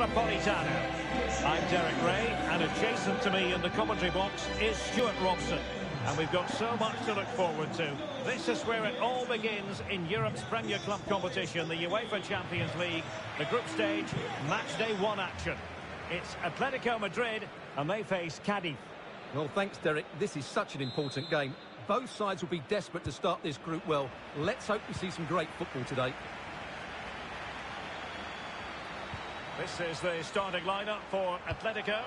I'm Derek Rae, and adjacent to me in the commentary box is Stewart Robson. And we've got so much to look forward to. This is where it all begins in Europe's Premier Club competition, the UEFA Champions League, the group stage, match day one action. It's Atletico Madrid, and they face Cadiz. Well, thanks, Derek. This is such an important game. Both sides will be desperate to start this group well. Let's hope we see some great football today. This is the starting lineup for Atletico.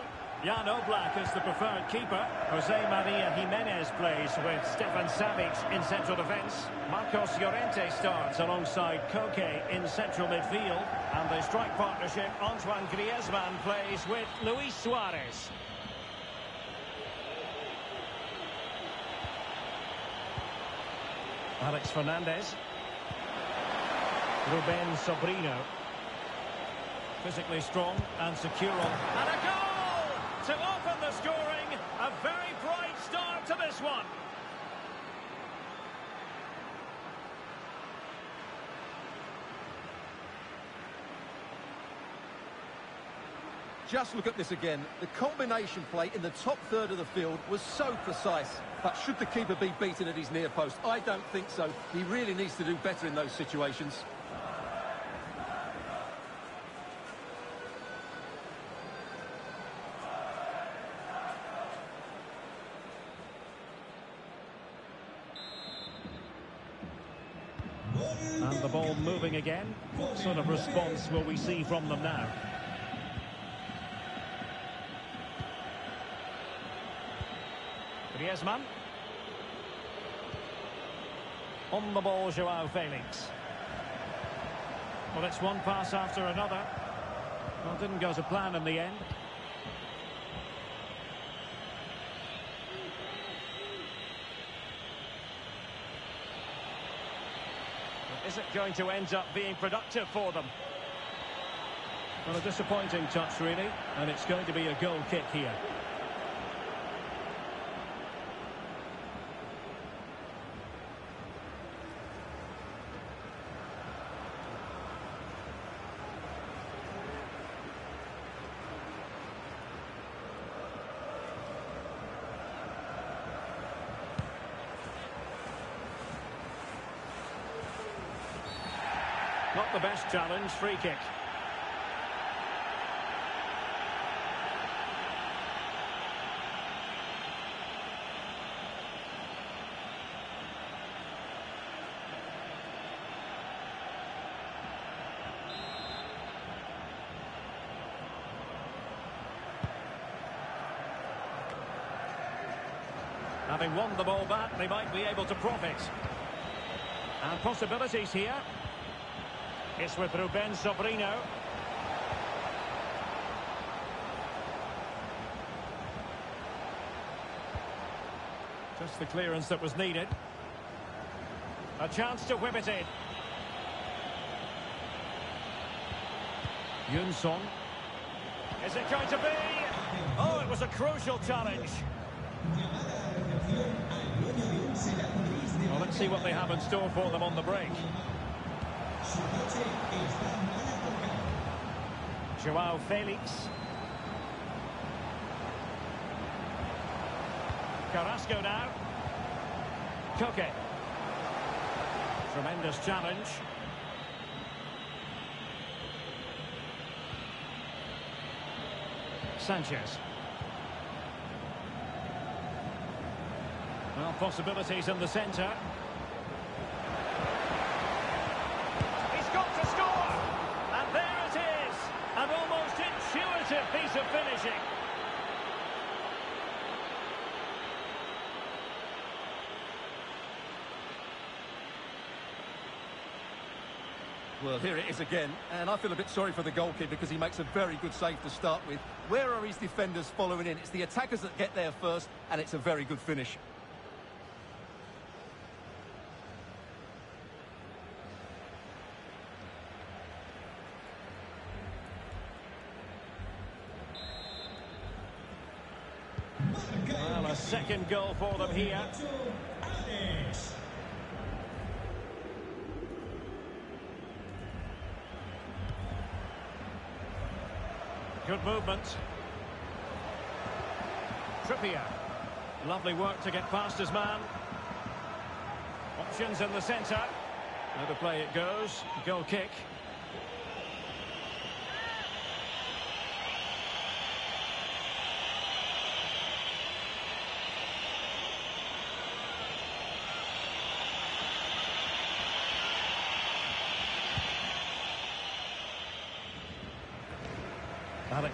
Jan Oblak is the preferred keeper. Jose Maria Gimenez plays with Stefan Savic in central defence. Marcos Llorente starts alongside Koke in central midfield. And the strike partnership, Antoine Griezmann plays with Luis Suarez. Alex Fernandez. Ruben Sobrino. Physically strong and secure. on. And a goal to open the scoring. A very bright start to this one. Just look at this again. The combination play in the top third of the field was so precise. But should the keeper be beaten at his near post? I don't think so. He really needs to do better in those situations. And the ball moving again. What sort of response will we see from them now? Griezmann. On the ball, Joao Felix. Well, it's one pass after another. Well, didn't go to plan in the end. Is it going to end up being productive for them? Well, a disappointing touch, really, and it's going to be a goal kick here. The best challenge, free kick. Having won the ball back, they might be able to profit. And possibilities here. It's with Ruben Sobrino. Just the clearance that was needed. A chance to whip it in. Jonsson. Is it going to be? Oh, it was a crucial challenge. Well, let's see what they have in store for them on the break. Joao Felix. Carrasco now. Koke. Tremendous challenge. Sanchez. Well, possibilities in the centre. He's got to score! And there it is! An almost intuitive piece of finishing. Well, here it is again, and I feel a bit sorry for the goalkeeper because he makes a very good save to start with. Where are his defenders following in? It's the attackers that get there first, and it's a very good finish. Well, a second goal for them here. Good movement. Trippier. Lovely work to get past his man. Options in the centre. To play it goes. Goal kick.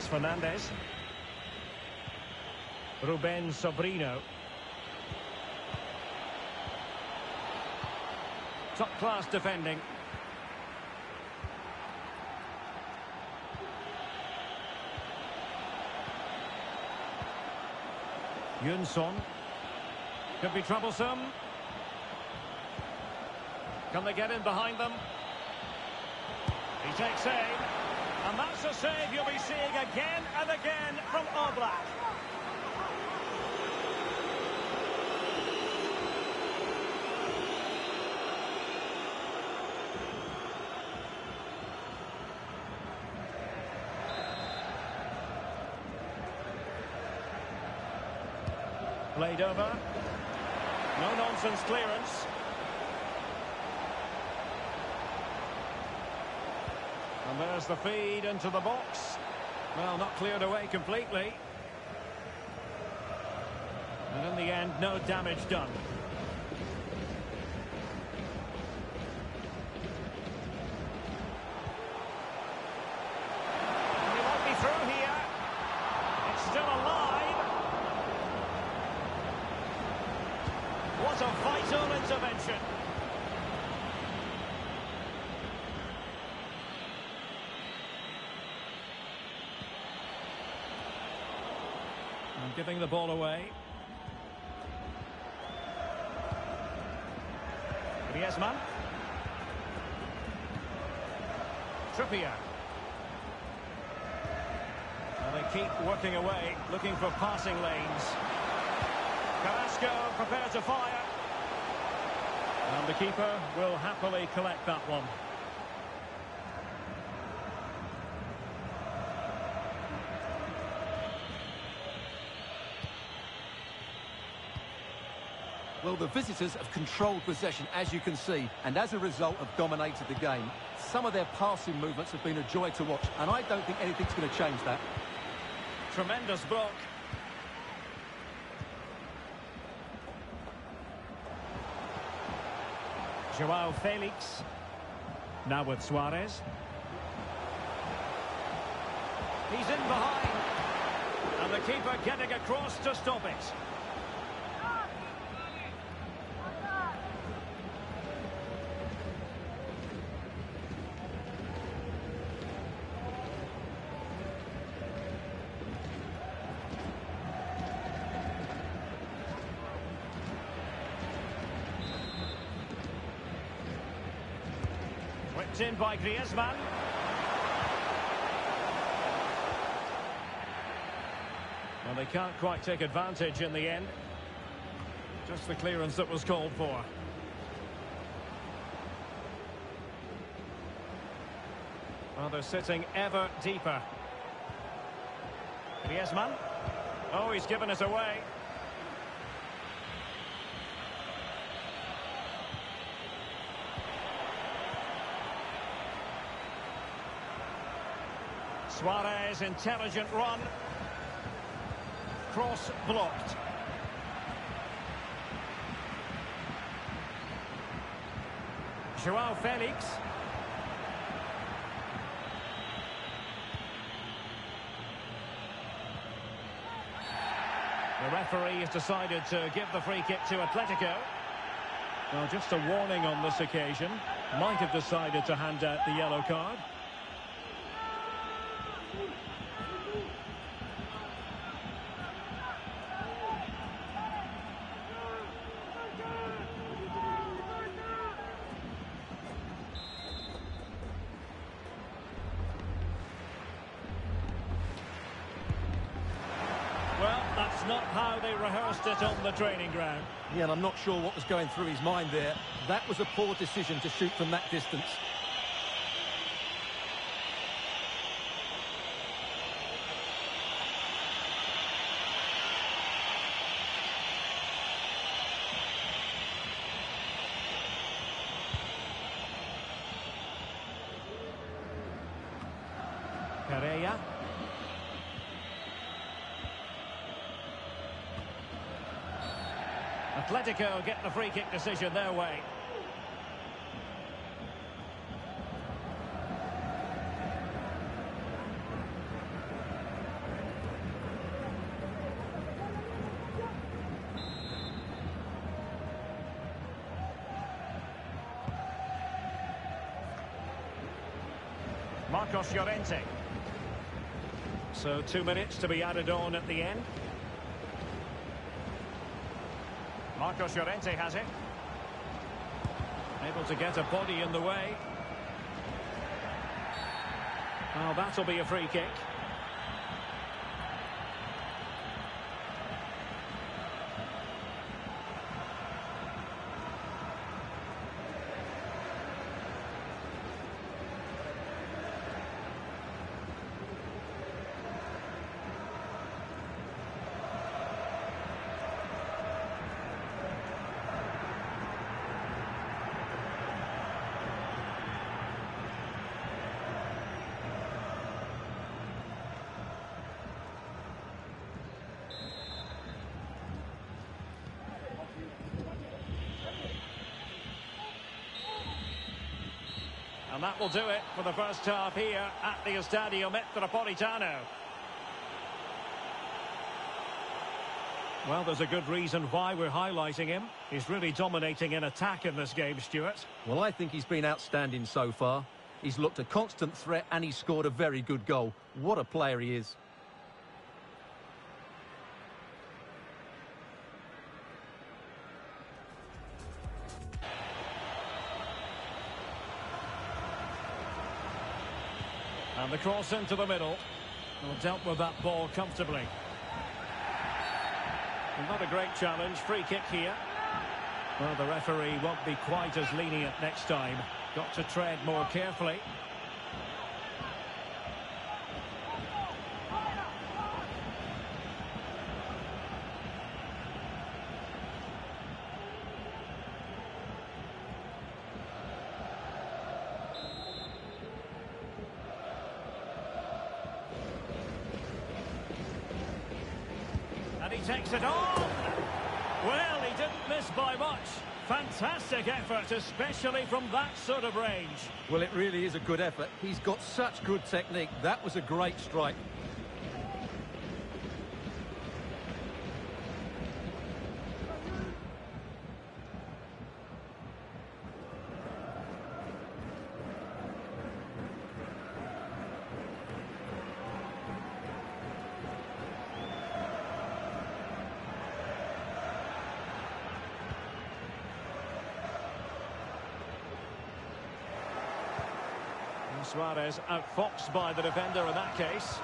Fernandez. Ruben Sobrino. Top class defending. Jonsson. Could be troublesome. Can they get in behind them? He takes aim. That's a save you'll be seeing again and again from Oblak. Played over. No nonsense clearance. And there's the feed into the box. Well, not cleared away completely. And in the end, no damage done. And he might be through here. It's still alive. What a vital intervention. And giving the ball away. Griezmann. Trippier. And they keep working away, looking for passing lanes. Carrasco prepared to fire. And the keeper will happily collect that one. Well, the visitors have controlled possession, as you can see, and as a result have dominated the game. Some of their passing movements have been a joy to watch, and I don't think anything's going to change that. Tremendous block. Joao Felix. Now with Suarez. He's in behind. And the keeper getting across to stop it. Whipped in by Griezmann. Well, they can't quite take advantage in the end. Just the clearance that was called for. Well, they're sitting ever deeper. Griezmann. Oh, he's given us away. Suarez, intelligent run. Cross blocked. Joao Felix. The referee has decided to give the free kick to Atletico. Well, just a warning on this occasion. Might have decided to hand out the yellow card. Training ground. Yeah, and I'm not sure what was going through his mind there. That was a poor decision to shoot from that distance. Pereira. Atletico get the free kick decision their way. Marcos Llorente. So two minutes to be added on at the end. Marcos Llorente has it. Able to get a body in the way. Well, that'll be a free kick. That will do it for the first half here at the Estadio Metropolitano. Well, there's a good reason why we're highlighting him. He's really dominating in attack in this game, Stuart. Well, I think he's been outstanding so far. He's looked a constant threat and he scored a very good goal. What a player he is. The cross into the middle. Well, dealt with that ball comfortably. Not a great challenge. Free kick here. Well, the referee won't be quite as lenient next time. Got to tread more carefully. And he takes it on. Well, he didn't miss by much. Fantastic effort, especially from that sort of range. Well, it really is a good effort. He's got such good technique. That was a great strike. Suarez outfoxed by the defender in that case.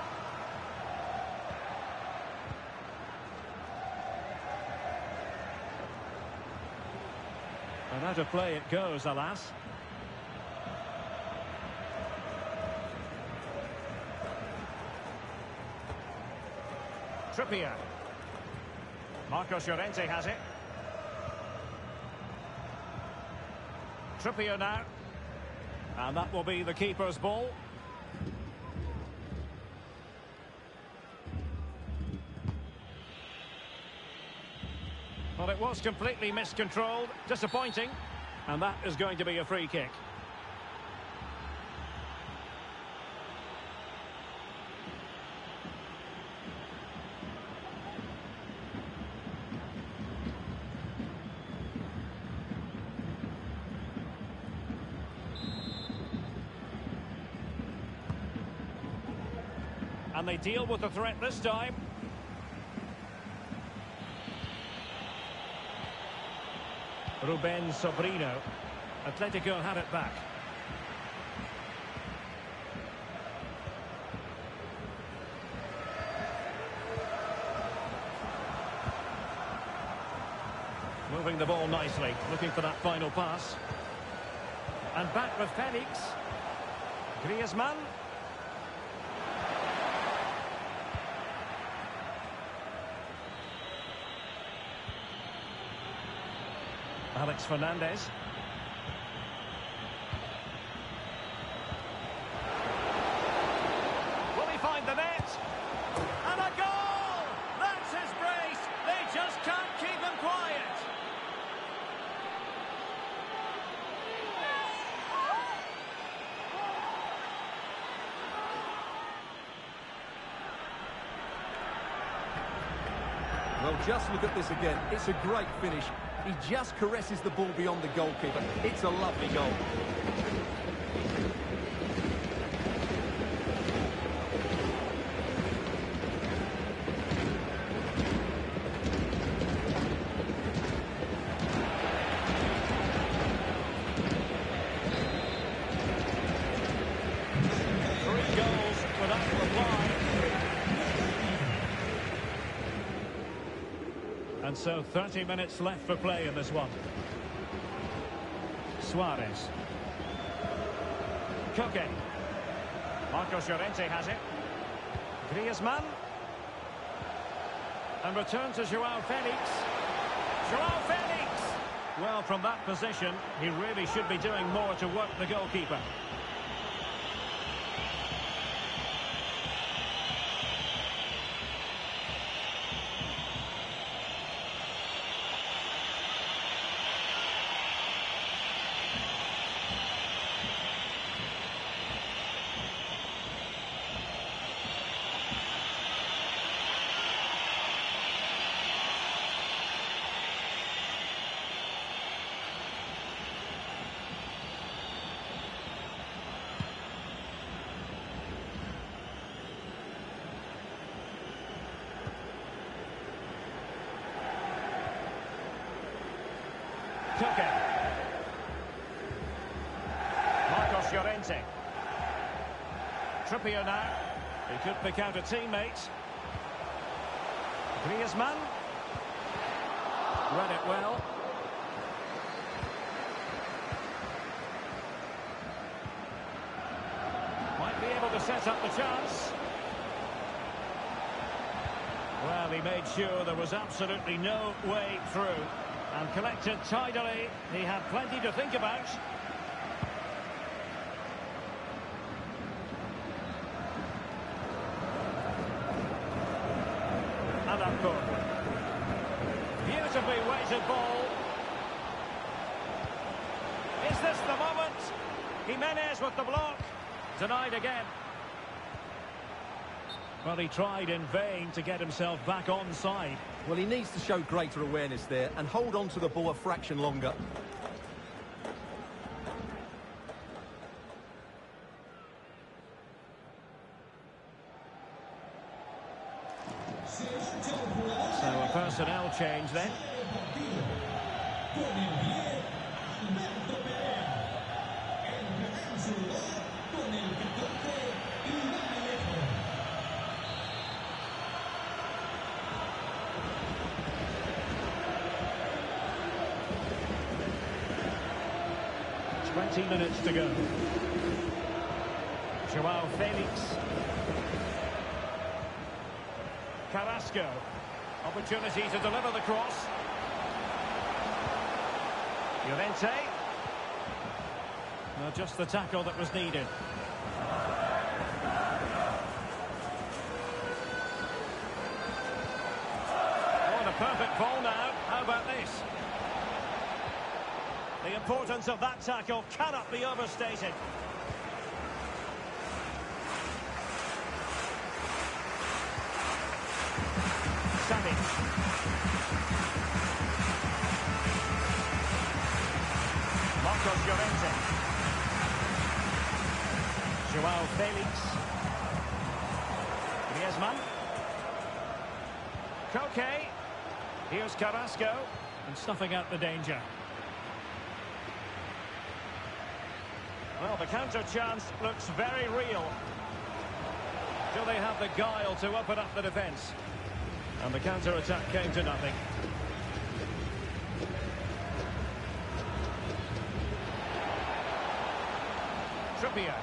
And out of play it goes, alas. Trippier. Marcos Llorente has it. Trippier now. And that will be the keeper's ball. Well, it was completely miscontrolled. Disappointing. And that is going to be a free kick. And they deal with the threat this time. Ruben Sobrino. Atletico had it back. Moving the ball nicely, looking for that final pass. And back with Felix. Griezmann. Alex Fernandez. Will he find the net? And a goal! That's his brace! They just can't keep him quiet! Well, just look at this again. It's a great finish. He just caresses the ball beyond the goalkeeper. It's a lovely goal. Three goals without reply. And so 30 minutes left for play in this one. Suarez. Koke. Marcos Llorente has it. Griezmann. And return to Joao Felix. Joao Felix! Well, from that position, he really should be doing more to work the goalkeeper. Marcos Llorente. Trippier now. He could pick out a teammate. Griezmann. Read it well. Might be able to set up the chance. Well, he made sure there was absolutely no way through. And collected tidily. He had plenty to think about. Adamko. Beautifully weighted ball. Is this the moment? Gimenez with the block. Denied again. Well, he tried in vain to get himself back on side. Well, he needs to show greater awareness there and hold on to the ball a fraction longer. So a personnel change then. Twenty minutes to go. Joao Felix. Carrasco. Opportunity to deliver the cross. Llorente. Well, just the tackle that was needed. Oh, perfect ball now. How about this? The importance of that tackle cannot be overstated. Savic. Marcos Llorente. Joao Felix. Griezmann. Koke. Here's Carrasco. And snuffing out the danger. Well, the counter chance looks very real. Do they have the guile to open up the defence? And the counter-attack came to nothing. Trippier.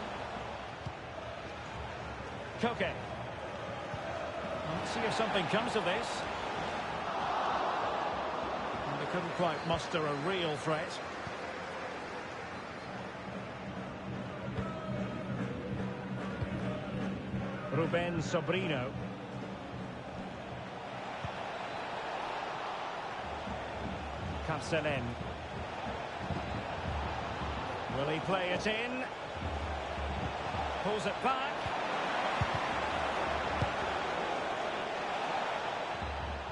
Koke. Let's see if something comes of this. And they couldn't quite muster a real threat. Ruben Sobrino. Carcelen. Will he play it in? Pulls it back.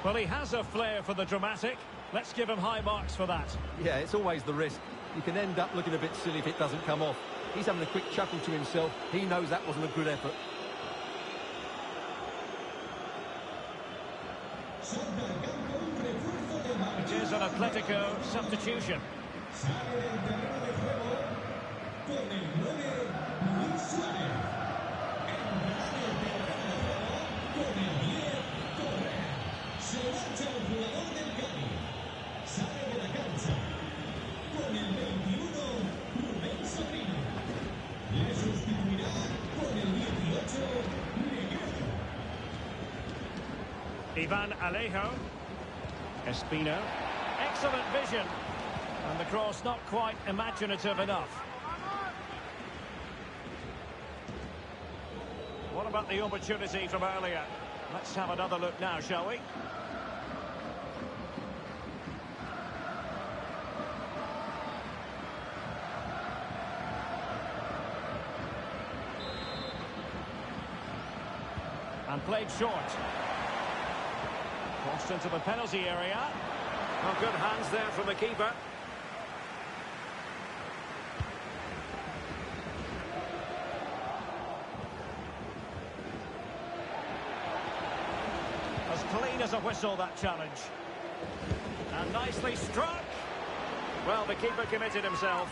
Well, he has a flair for the dramatic. Let's give him high marks for that. Yeah, it's always the risk. You can end up looking a bit silly if it doesn't come off. He's having a quick chuckle to himself. He knows that wasn't a good effort. It is an substitution. Ivan Alejo. Espino. Excellent vision. And the cross not quite imaginative enough. What about the opportunity from earlier? Let's have another look now, shall we? And played short. Crossed into the penalty area. Oh, good hands there from the keeper. As clean as a whistle, that challenge. And nicely struck. Well, the keeper committed himself.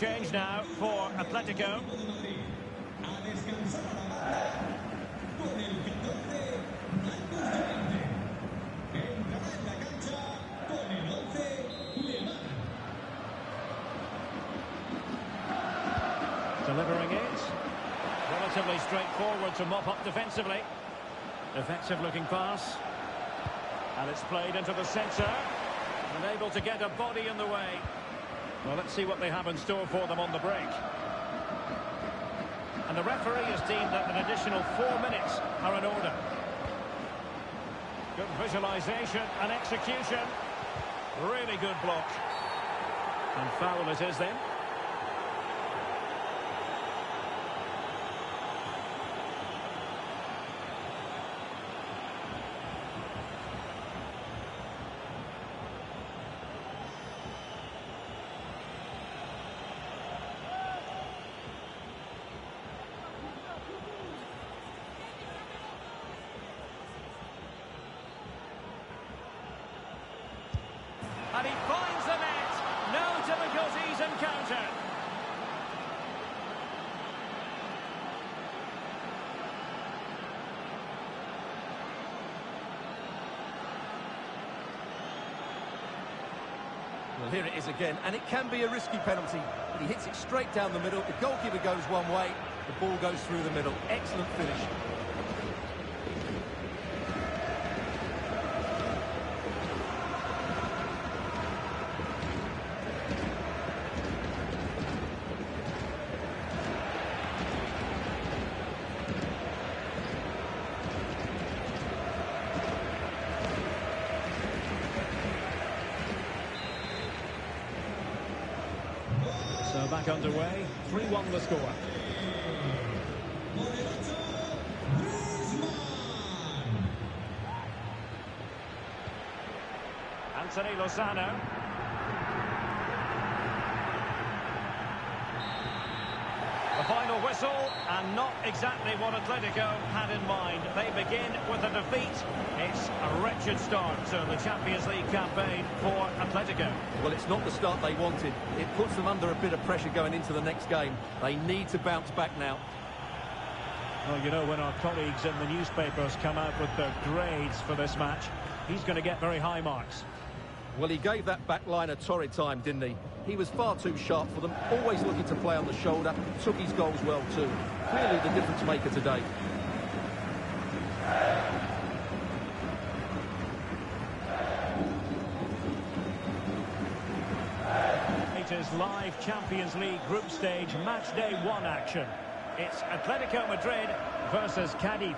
Change now for Atletico. Delivering it. Relatively straightforward to mop up defensively. Effective looking pass. And it's played into the centre. And able to get a body in the way. Well, let's see what they have in store for them on the break. And the referee has deemed that an additional four minutes are in order. Good visualisation and execution. Really good block. And foul it is then. And he finds the net. No difficulties encountered. Well, here it is again, and it can be a risky penalty. But he hits it straight down the middle. The goalkeeper goes one way, the ball goes through the middle. Excellent finish. So back underway. 3-1 the score. Anthony Lozano. The final whistle, and not exactly what Atletico had in mind. They begin with a defeat. It's a wretched start to the Champions League campaign for Atletico. Well, it's not the start they wanted. It puts them under a bit of pressure going into the next game. They need to bounce back now. Well, you know, when our colleagues in the newspapers come out with their grades for this match, he's going to get very high marks. Well, he gave that back line a torrid time, didn't he? He was far too sharp for them, always looking to play on the shoulder, took his goals well too. Clearly the difference maker today. It is live Champions League group stage match day one action. It's Atletico Madrid versus Cadiz.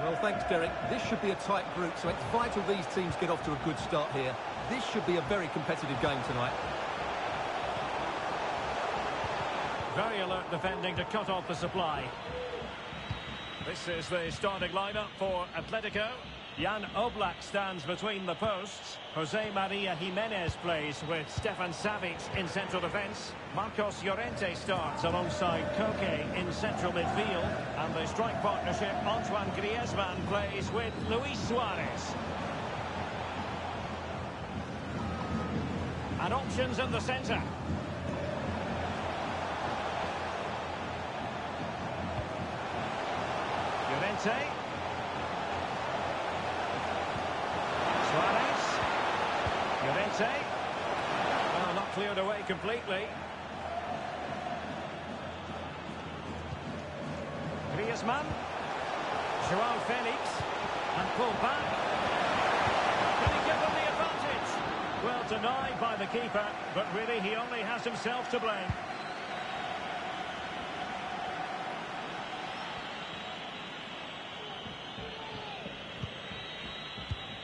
Well, thanks, Derek. This should be a tight group, so it's vital these teams get off to a good start here. This should be a very competitive game tonight. Very alert defending to cut off the supply. This is the starting lineup for Atletico. Jan Oblak stands between the posts. Jose Maria Gimenez plays with Stefan Savic in central defence. Marcos Llorente starts alongside Koke in central midfield. And the strike partnership, Antoine Griezmann plays with Luis Suarez. And options in the centre. Llorente. Suarez. Llorente. Well, not cleared away completely. Griezmann. Joao Felix. And pulled back. Can he give them the? Well, denied by the keeper, but really he only has himself to blame.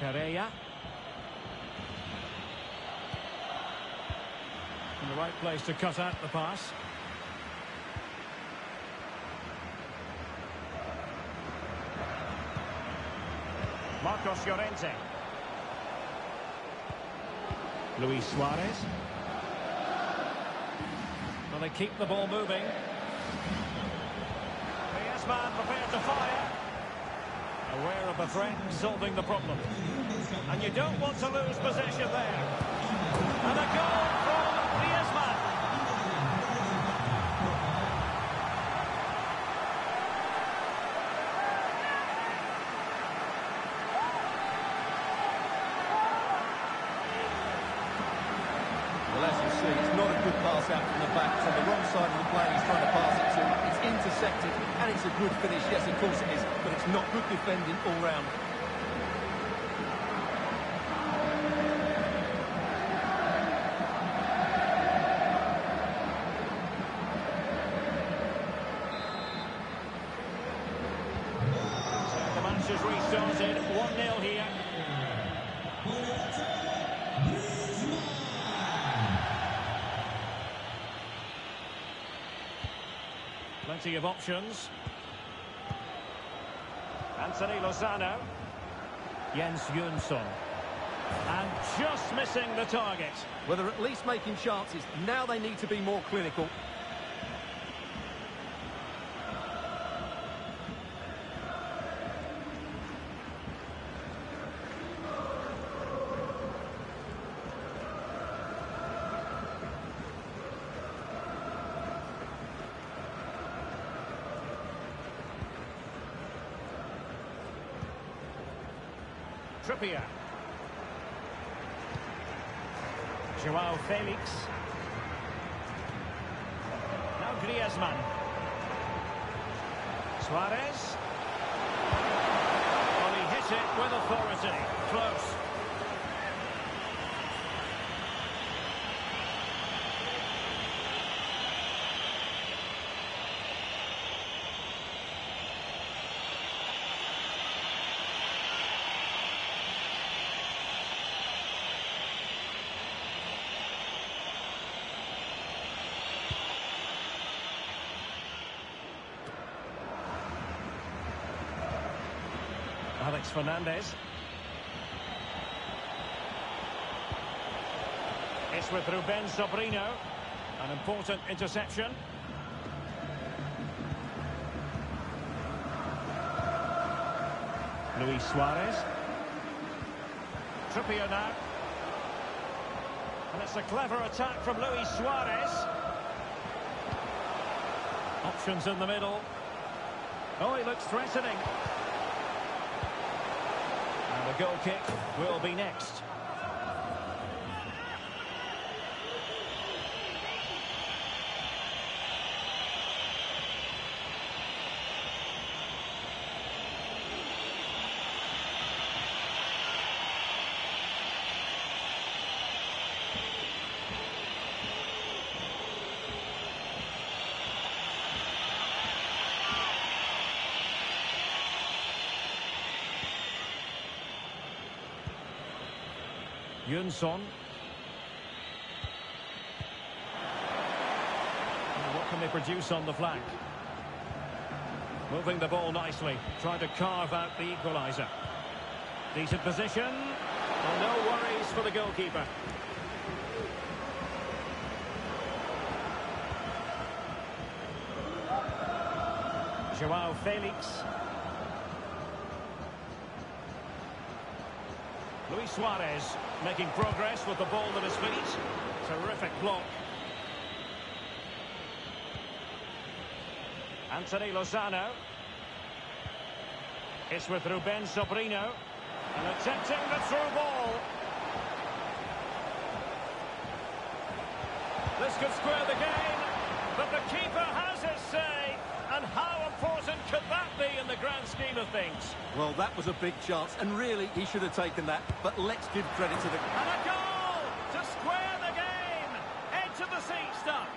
Pereira. In the right place to cut out the pass. Marcos Llorente. Luis Suarez. Well, they keep the ball moving? Griezmann prepared to fire. Aware of the threat, solving the problem. And you don't want to lose possession there. And a goal from Griezmann. Well, as you see, it's not a good pass out from the back. It's on the wrong side of the plane he's trying to pass it to. It's intercepted, and it's a good finish. Yes, of course it is, but it's not good defending all round. The match has restarted. 1-0 here. Plenty of options. Anthony Lozano. Jens Jonsson. And just missing the target. Well, they're at least making chances. Now they need to be more clinical. Trippier. Joao Felix. Now Griezmann. Suarez. Well, he hit it with authority. Close. Alex Fernandez. It's with Ruben Sobrino. An important interception. Luis Suarez. Trippier now. And it's a clever attack from Luis Suarez. Options in the middle. Oh, he looks threatening. Goal kick will be next. Jonsson. What can they produce on the flank? Moving the ball nicely, trying to carve out the equaliser. Decent position. Well, no worries for the goalkeeper. Joao Felix. Luis Suarez making progress with the ball at his feet. Terrific block. Anthony Lozano. It's with Ruben Sobrino. And attempting the through ball. This could square the game, but the keeper has his say. And how important could that be in the grand scheme of things? Well, that was a big chance, and really, he should have taken that. But let's give credit to the... And a goal to square the game. Edge of the seat stuff.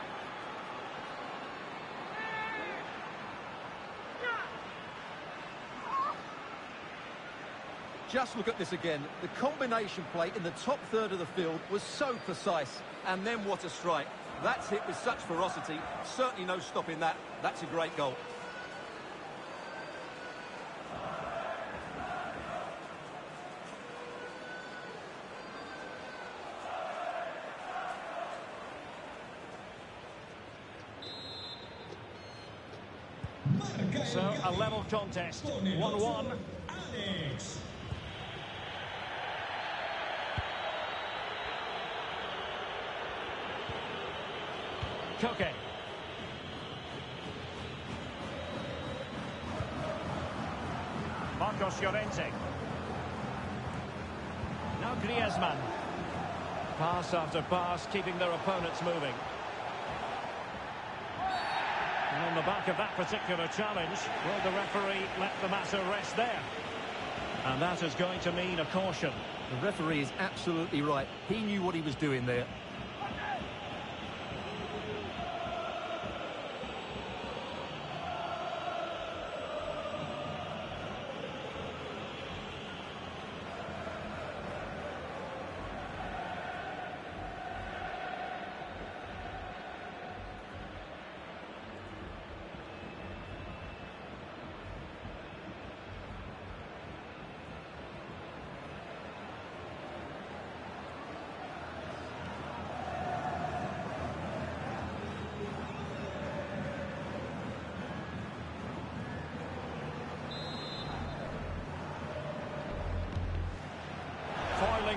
Just look at this again. The combination play in the top third of the field was so precise. And then what a strike. That's hit with such ferocity. Certainly no stopping that. That's a great goal. So, a level contest. 1-1. Alex. Koke. Marcos Llorente. Now Griezmann. Pass after pass, keeping their opponents moving. And on the back of that particular challenge, will the referee let the matter rest there? And that is going to mean a caution. The referee is absolutely right. He knew what he was doing there.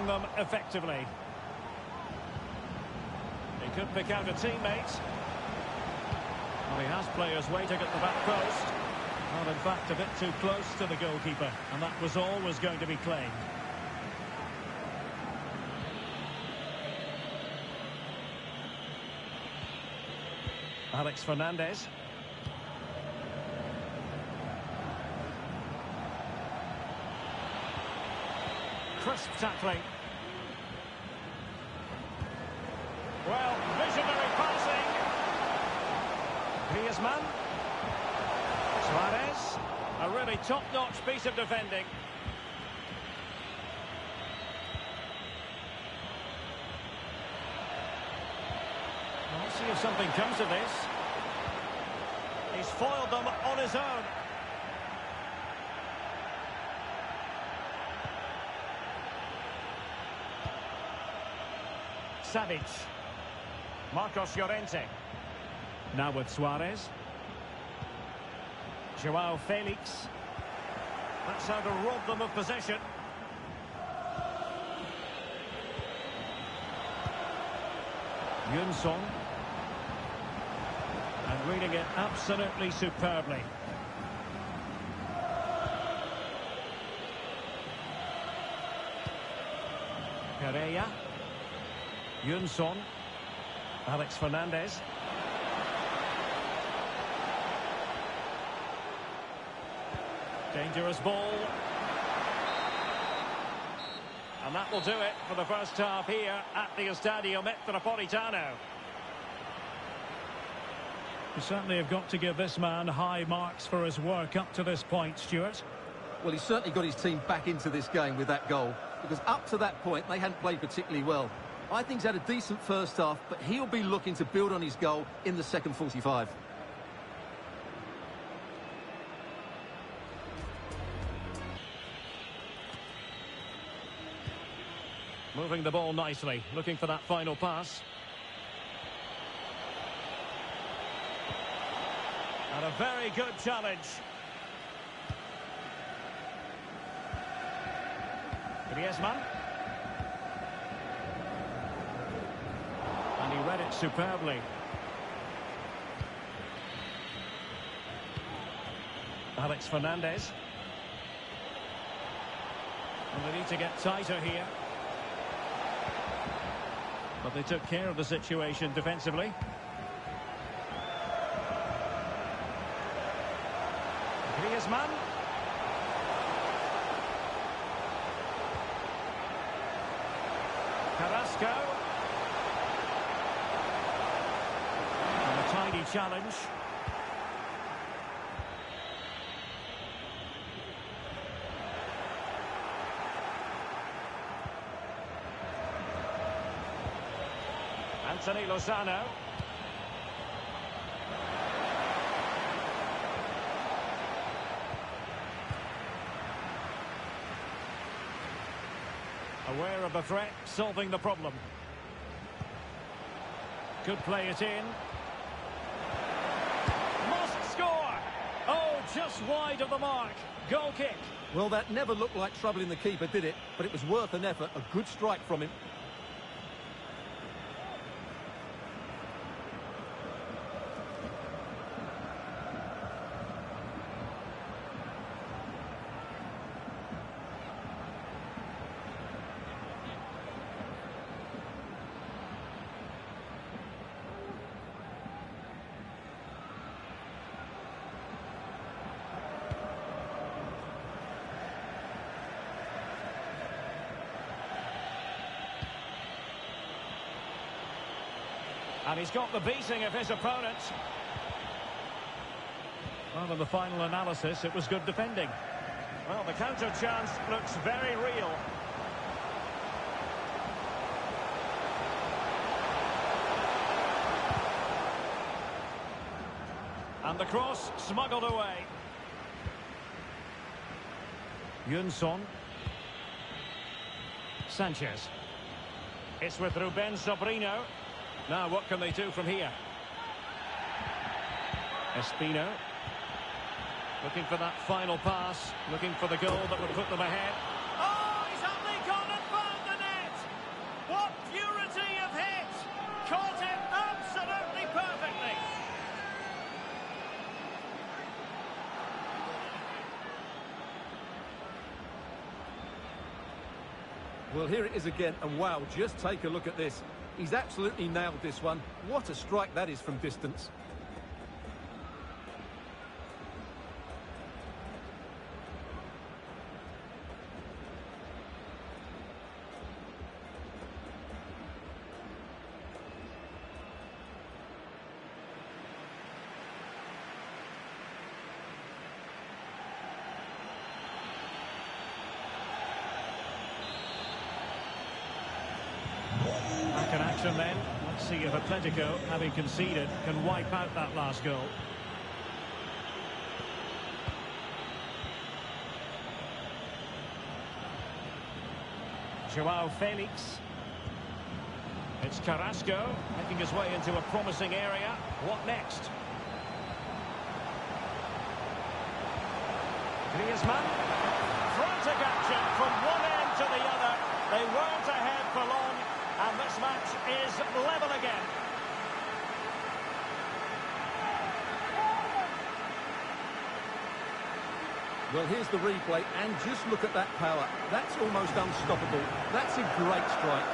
Them effectively. He could pick out a teammate. Well, he has players waiting at the back post. Well, in fact, a bit too close to the goalkeeper. And that was always going to be claimed. Alex Fernandez. Tackling. Well, visionary passing. Griezmann. Suarez. A really top-notch piece of defending. Let's see if something comes of this. He's foiled them on his own. Savic. Marcos Llorente. Now with Suarez. Joao Felix. That's how to rob them of possession. Jonsson. And reading it absolutely superbly. Perea. Jonsson. Alex Fernandez. Dangerous ball. And that will do it for the first half here at the Estadio Metropolitano. You certainly have got to give this man high marks for his work up to this point, Stewart. Well, he certainly got his team back into this game with that goal, because up to that point, they hadn't played particularly well. I think he's had a decent first half, but he'll be looking to build on his goal in the second 45. Moving the ball nicely, looking for that final pass. And a very good challenge. Griezmann. And he read it superbly. Alex Fernandez. And they need to get tighter here. But they took care of the situation defensively. Griezmann. Carrasco. And a tiny challenge. Anthony Lozano. Aware of a threat, solving the problem. Could play it in. Must score! Oh, just wide of the mark. Goal kick. Well, that never looked like troubling the keeper, did it? But it was worth an effort, a good strike from him. And he's got the beating of his opponent. Well, in the final analysis, it was good defending. Well, the counter chance looks very real. And the cross smuggled away. Jonsson. Sanchez. It's with Ruben Sobrino. Now, what can they do from here? Espino. Looking for that final pass. Looking for the goal that would put them ahead. Oh, he's only gone and found the net! What purity of hit! Caught it absolutely perfectly! Well, here it is again, and wow, just take a look at this. He's absolutely nailed this one. What a strike that is from distance. Back in action then. Let's see if Atletico, having conceded, can wipe out that last goal. Joao Felix. It's Carrasco making his way into a promising area. What next? Griezmann. Frantic action from one end to the other. They weren't ahead for long, and this match is level again. Well, here's the replay, and just look at that power. That's almost unstoppable. That's a great strike.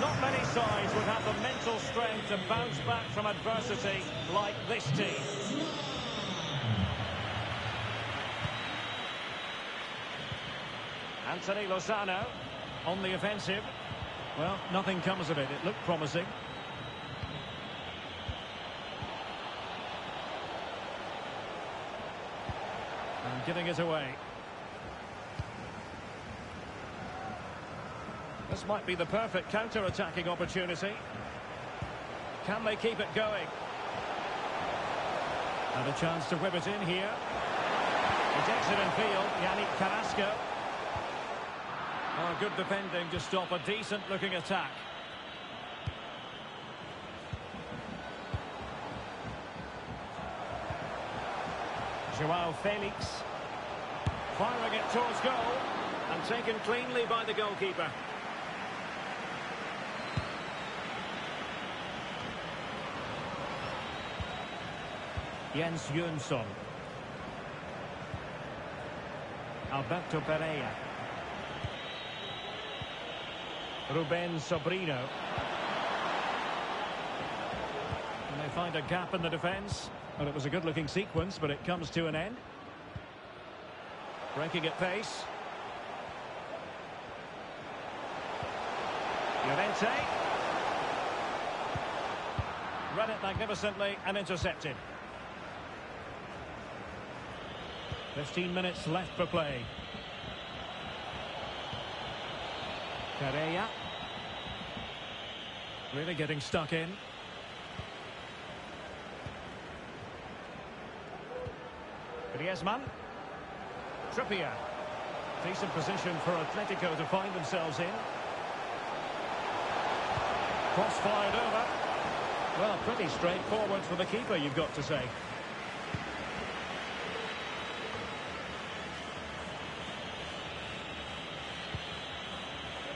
Not many sides would have the mental strength to bounce back from adversity like this team. Anthony Lozano on the offensive. Well, nothing comes of it. It looked promising. And giving it away. This might be the perfect counter-attacking opportunity. Can they keep it going? And a chance to whip it in here. He takes it in field, Yannick Carrasco. Good defending to stop a decent-looking attack. Joao Felix. Firing it towards goal. And taken cleanly by the goalkeeper. Jens Jönsson. Alberto Perea. Ruben Sobrino. And they find a gap in the defence. Well, it was a good-looking sequence, but it comes to an end. Breaking at pace. Llorente. Read it magnificently and intercepted. 15 minutes left for play. Correa. Really getting stuck in. Griezmann. Trippier. Decent position for Atletico to find themselves in. Cross fired over. Well, pretty straightforward for the keeper, you've got to say.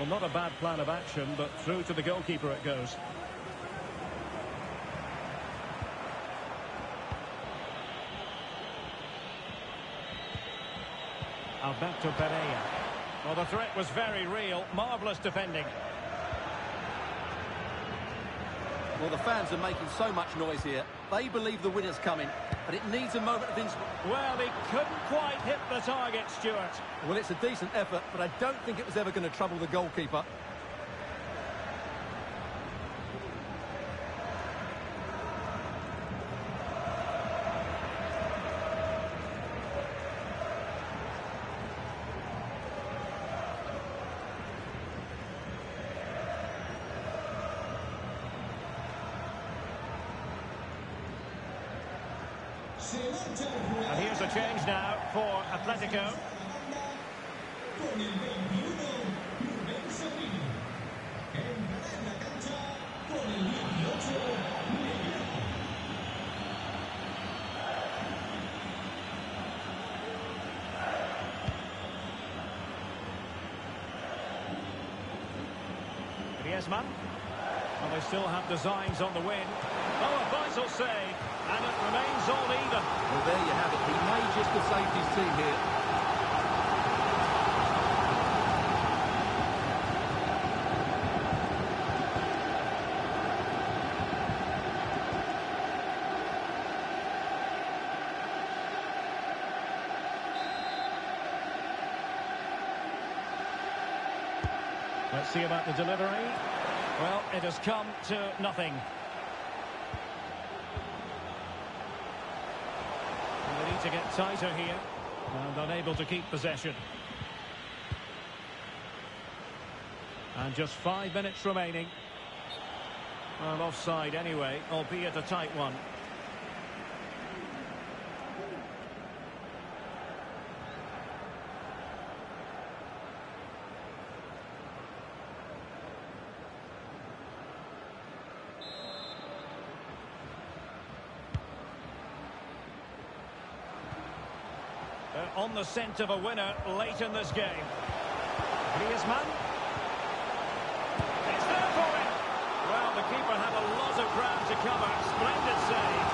Well, not a bad plan of action, but through to the goalkeeper it goes. Alberto Perea. Well, the threat was very real. Marvellous defending. Well, the fans are making so much noise here. They believe the winner's coming, but it needs a moment of inspiration. Well, he couldn't quite hit the target, Stewart. Well, it's a decent effort, but I don't think it was ever going to trouble the goalkeeper. And here's a change now for Atletico. Griezmann. Well, they still have designs on the win. Oh, a vital save, and it remains all even. Well, there you have it. He may just have saved his team here. Let's see about the delivery. It has come to nothing. And they need to get tighter here. And unable to keep possession. And just five minutes remaining. Well, offside anyway, albeit a tight one. On the scent of a winner late in this game. Griezmann. It's there for him. Well, the keeper had a lot of ground to cover. Splendid save.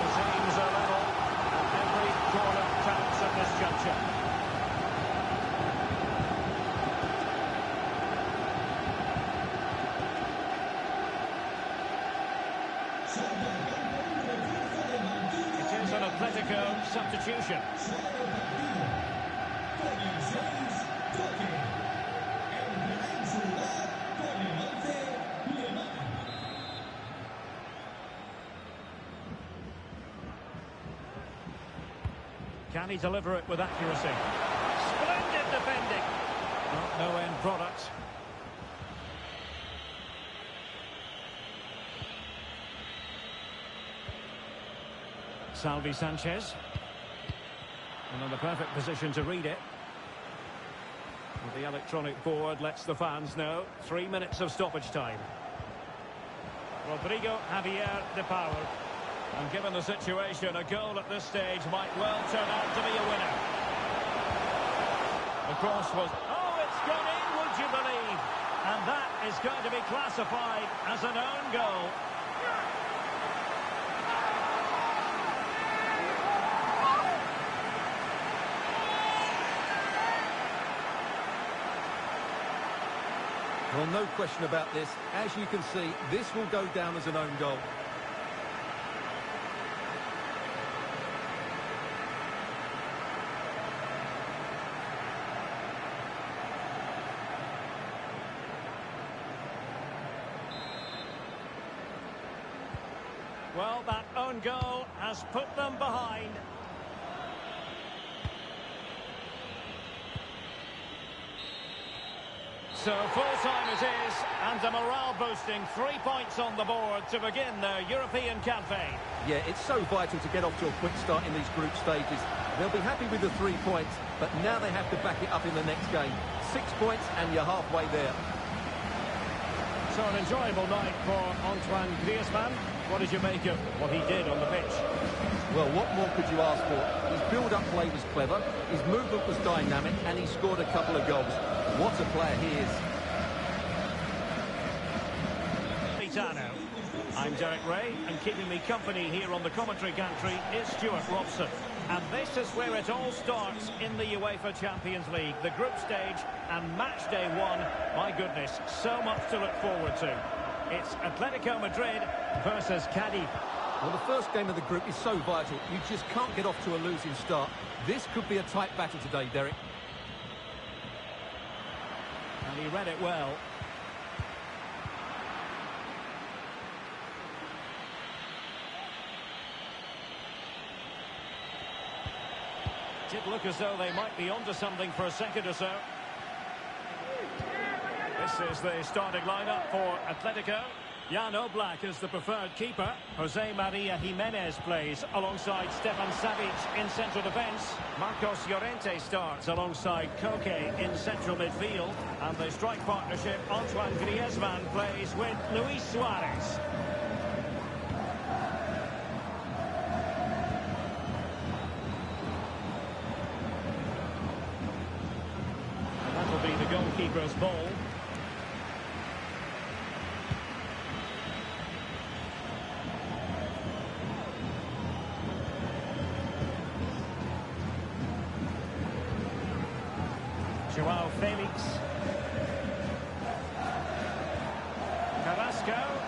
The teams are level, and every corner counts at this juncture. Atletico substitution. Can he deliver it with accuracy? Splendid defending. Not no end product. Salvi Sanchez. And in the perfect position to read it. The electronic board lets the fans know. Three minutes of stoppage time. Rodrigo Javier de Paul. And given the situation, a goal at this stage might well turn out to be a winner. The cross was... Oh, it's gone in, would you believe? And that is going to be classified as an own goal. Well, no question about this. As you can see, this will go down as an own goal. Well, that own goal has put them behind. So full-time it is, and a morale-boosting three points on the board to begin their European campaign. Yeah, it's so vital to get off to a quick start in these group stages. They'll be happy with the three points, but now they have to back it up in the next game. Six points and you're halfway there. So an enjoyable night for Antoine Griezmann. What did you make of what he did on the pitch? Well, what more could you ask for? His build-up play was clever, his movement was dynamic, and he scored a couple of goals. What a player he is. Pitano. I'm Derek Rae, and keeping me company here on the commentary gantry is Stewart Robson. And this is where it all starts in the UEFA Champions League. The group stage and match day one. My goodness, so much to look forward to. It's Atletico Madrid versus Cadiz. Well, the first game of the group is so vital. You just can't get off to a losing start. This could be a tight battle today, Derek. And he read it well. Did look as though they might be onto something for a second or so. This is the starting lineup for Atletico. Jan Oblak is the preferred keeper. Jose Maria Gimenez plays alongside Stefan Savic in central defence. Marcos Llorente starts alongside Koke in central midfield. And the strike partnership, Antoine Griezmann plays with Luis Suarez. And that'll be the goalkeeper's ball. Joao Felix. Carrasco.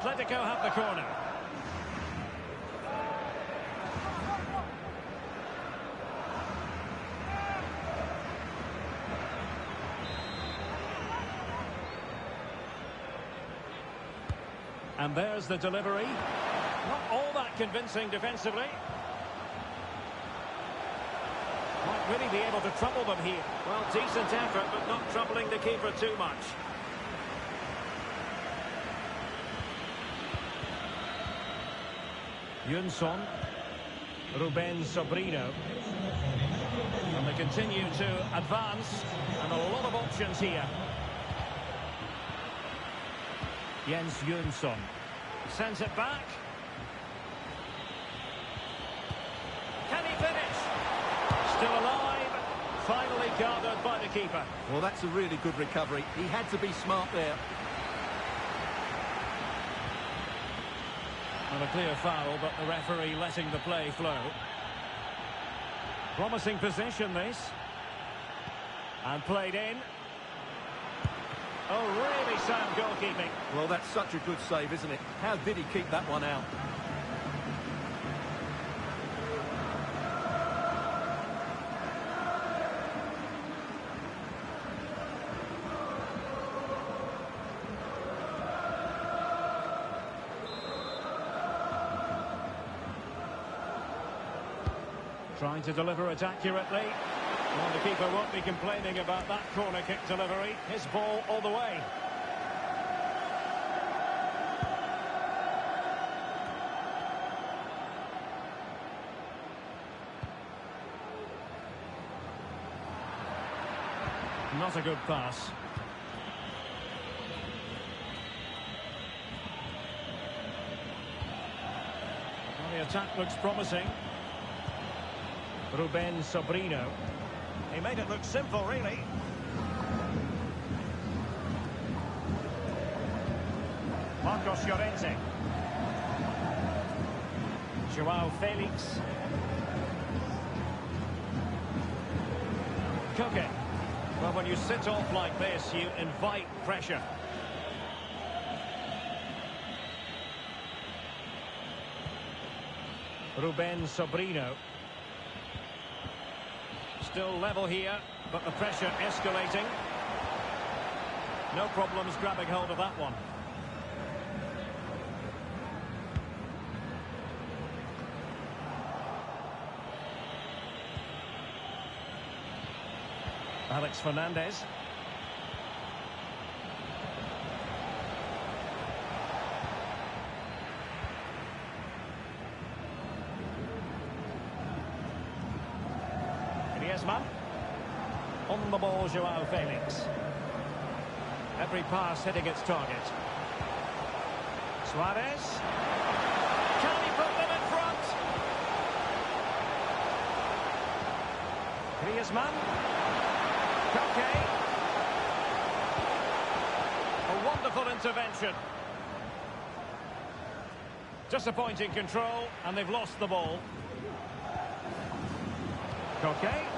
Atletico have the corner. And there's the delivery. Not all that convincing defensively. Might really be able to trouble them here. Well, decent effort, but not troubling the keeper too much. Jonsson. Ruben Sobrino. And they continue to advance. And a lot of options here. Jens Jonsson sends it back. Can he finish? Still alive. Finally gathered by the keeper. Well, that's a really good recovery. He had to be smart there. Not a clear foul, but the referee letting the play flow. Promising position, this. And played in. Oh, really sound goalkeeping. Well, that's such a good save, isn't it? How did he keep that one out? Trying to deliver it accurately. Well, the keeper won't be complaining about that corner kick delivery. His ball all the way. Not a good pass. Well, the attack looks promising. Ruben Sobrino. He made it look simple, really. Marcos Llorente. Joao Felix. Koke. Well, when you sit off like this, you invite pressure. Ruben Sobrino. Still level here, but the pressure escalating. No problems grabbing hold of that one. Alex Fernandez. Griezmann. On the ball, Joao Felix. Every pass hitting its target. Suarez. Can he put them in front? Griezmann. Koke. A wonderful intervention. Disappointing control, and they've lost the ball. Koke.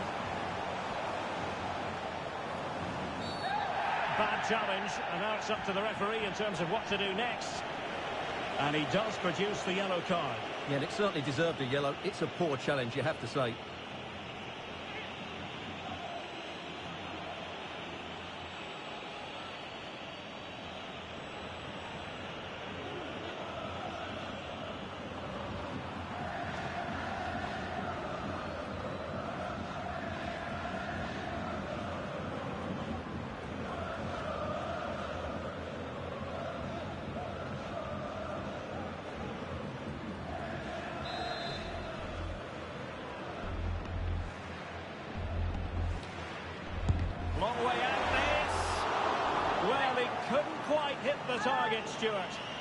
Bad challenge, and now it's up to the referee in terms of what to do next. And he does produce the yellow card. Yeah, and it certainly deserved a yellow. It's a poor challenge, you have to say. Long way out this. Well, he couldn't quite hit the Stewart.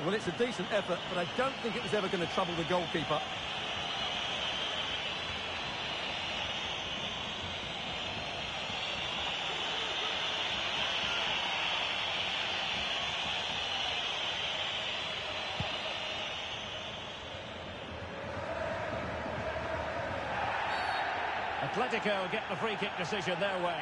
Well, it's a decent effort, but I don't think it was ever going to trouble the goalkeeper. Atletico get the free kick decision their way.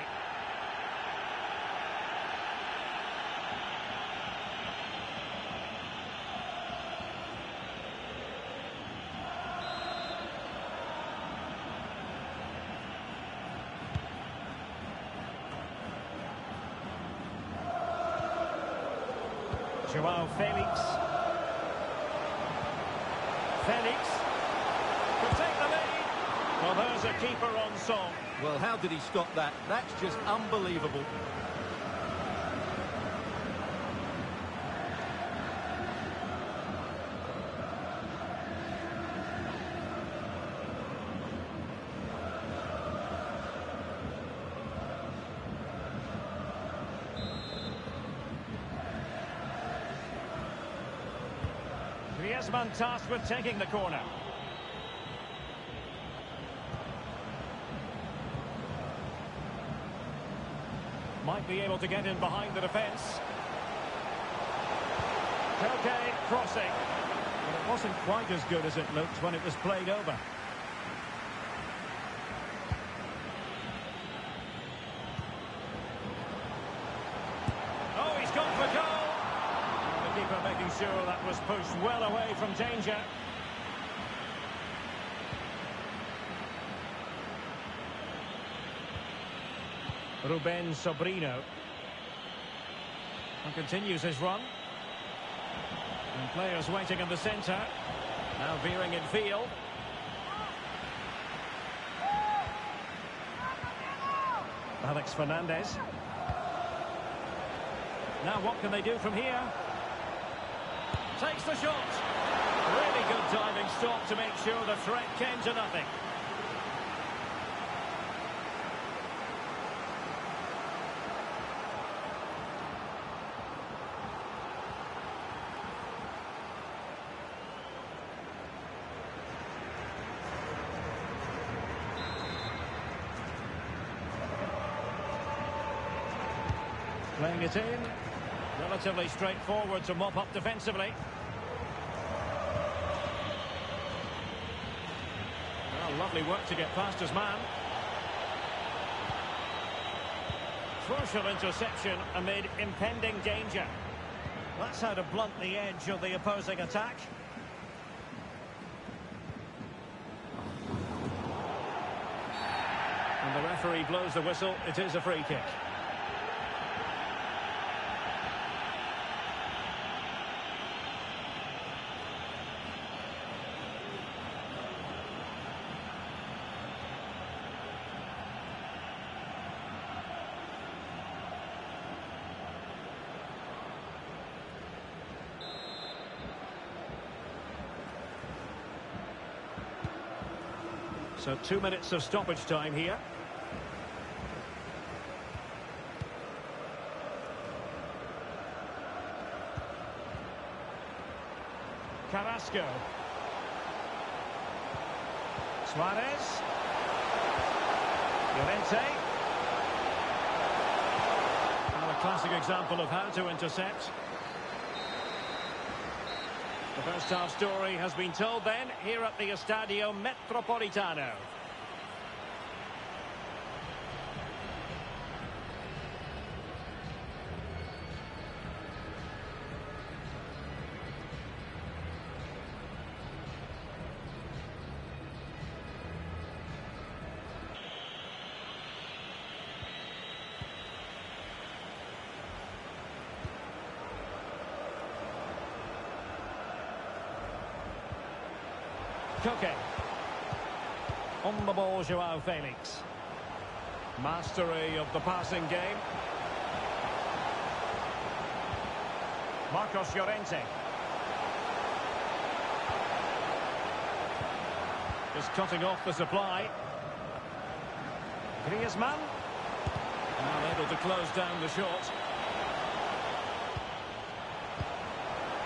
Joao Felix. Felix could take the lead. Well, there's a keeper on song. Well, how did he stop that? That's just unbelievable. Griezmann tasked with taking the corner. Be able to get in behind the defence. Koke crossing. But it wasn't quite as good as it looked when it was played over. Oh, he's gone for goal. The keeper making sure that was pushed well away from danger. Ruben Sobrino. And continues his run. And players waiting in the centre. Now veering in field. Alex Fernandez. Now what can they do from here? Takes the shot. Really good diving stop to make sure the threat came to nothing. It in. Relatively straightforward to mop up defensively. Well, lovely work to get past his man. Crucial interception amid impending danger. That's how to blunt the edge of the opposing attack. And the referee blows the whistle. It is a free kick. So two minutes of stoppage time here. Carrasco. Suarez. Llorente. A classic example of how to intercept. The first half story has been told then here at the Estadio Metropolitano. Koke. On the ball, Joao Felix. Mastery of the passing game. Marcos Llorente. Just cutting off the supply. Griezmann. Now able to close down the shot.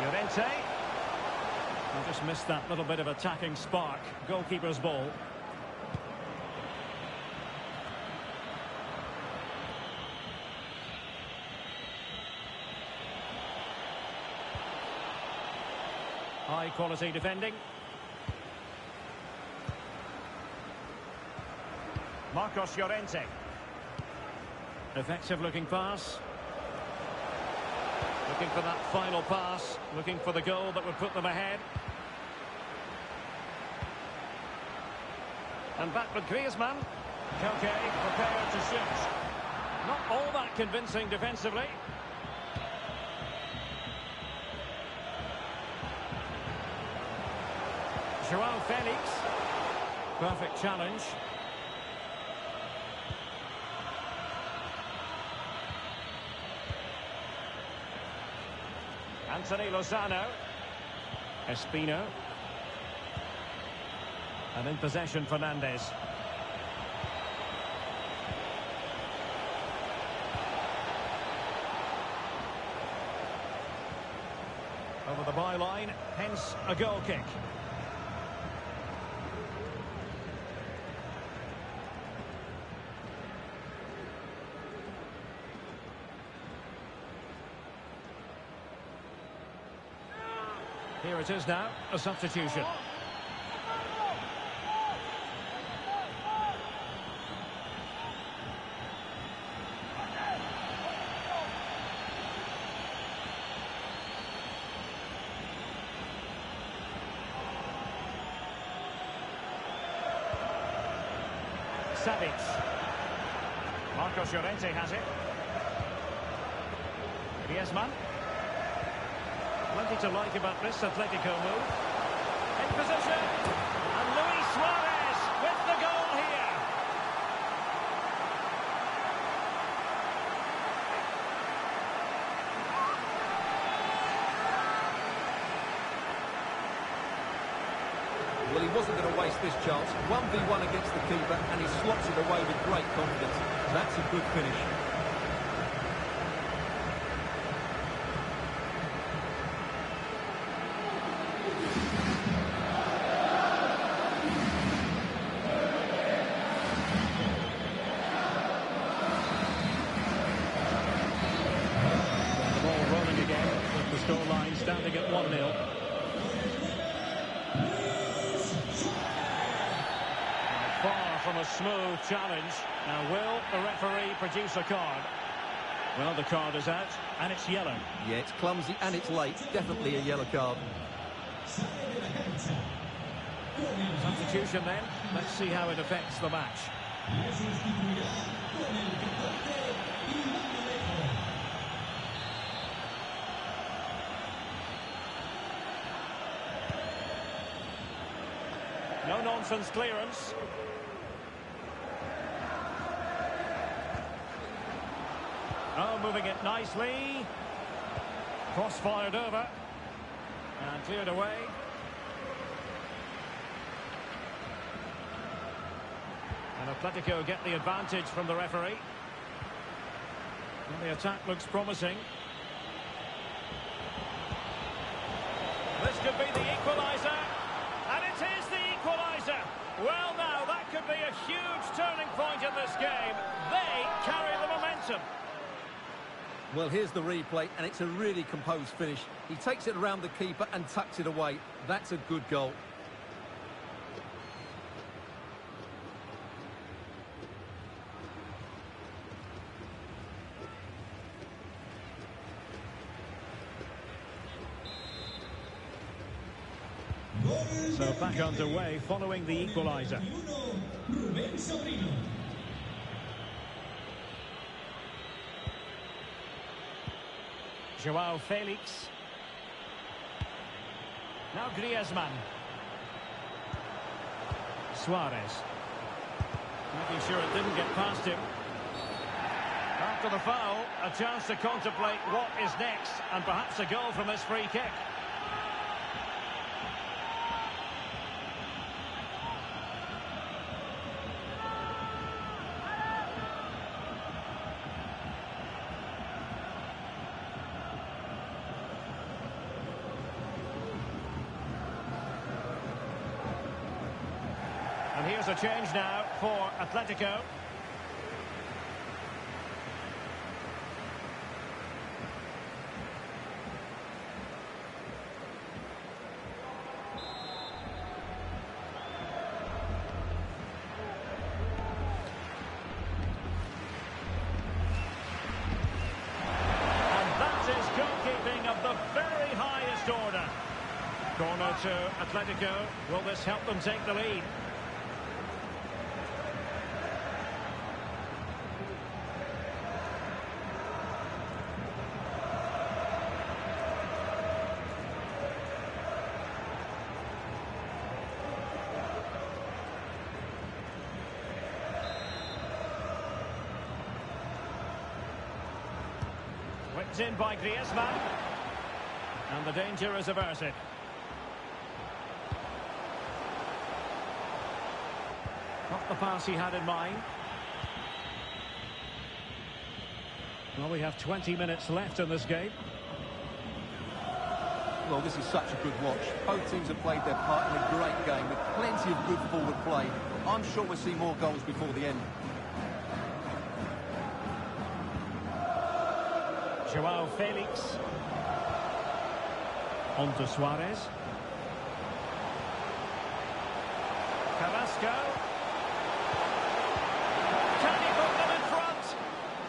Llorente. He just missed that little bit of attacking spark. Goalkeeper's ball. High quality defending. Marcos Llorente. Effective looking pass. Looking for that final pass. Looking for the goal that would put them ahead. And back with Griezmann. Koke prepared to shoot. Not all that convincing defensively. Joao Felix. Perfect challenge. Anthony Lozano. Espino. And in possession, Fernandez. Over the byline, hence a goal kick. It is now, a substitution. Atletico move. In position. And Luis Suarez with the goal here. Well, he wasn't going to waste this chance. 1v1 against the keeper, and he slots it away with great confidence. That's a good finish. Card? Well, the card is out, and it's yellow. Yeah, it's clumsy and it's late. Definitely a yellow card. Substitution then. Let's see how it affects the match. No-nonsense clearance. Moving it nicely. Cross fired over. And cleared away. And Atletico get the advantage from the referee. Well, the attack looks promising. This could be the equaliser. And it is the equaliser. Well, now, that could be a huge turning point in this game. They carry the momentum. Well, here's the replay, and it's a really composed finish. He takes it around the keeper and tucks it away. That's a good goal. So back underway following the equaliser. Joao Felix. Now Griezmann. Suarez. Making sure it didn't get past him. After the foul, a chance to contemplate what is next and perhaps a goal from this free kick. Change now for Atletico. And that is goalkeeping of the very highest order. Corner to Atletico. Will this help them take the lead? In by Griezmann. And the danger is averted. Not the pass he had in mind. Well, we have 20 minutes left in this game. Well, this is such a good watch. Both teams have played their part in a great game with plenty of good forward play. I'm sure we'll see more goals before the end. Joao Felix. On to Suarez. Carrasco. Can he put them in front?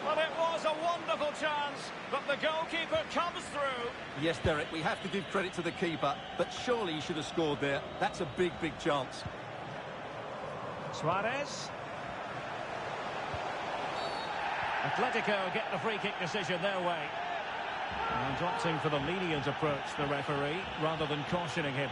Well, it was a wonderful chance, but the goalkeeper comes through. Yes, Derek, we have to give credit to the keeper, but surely he should have scored there. That's a big, big chance. Suarez. Atletico get the free kick decision their way. And opting for the lenient approach, the referee, rather than cautioning him.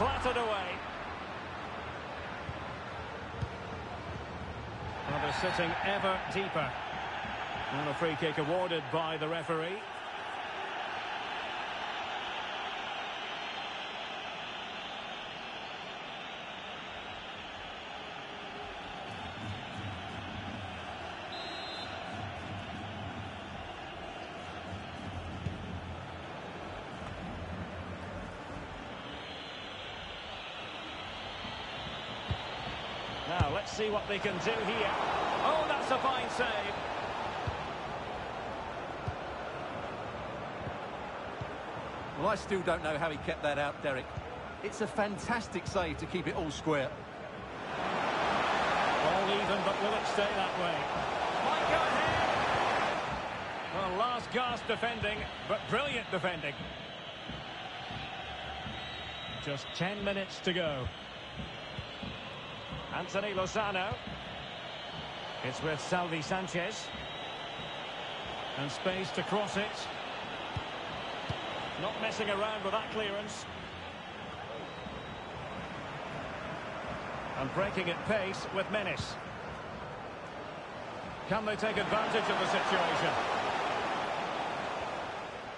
Clattered away. Well, they're sitting ever deeper. And a free kick awarded by the referee. Now, let's see what they can do here. Oh, that's a fine save. Well, I still don't know how he kept that out, Derek. It's a fantastic save to keep it all square. All even, but will it stay that way? Ahead. Well, last gasp defending, but brilliant defending. Just 10 minutes to go. Anthony Lozano. It's with Salvi Sanchez. And space to cross it. Not messing around with that clearance. And breaking at pace with menace. Can they take advantage of the situation?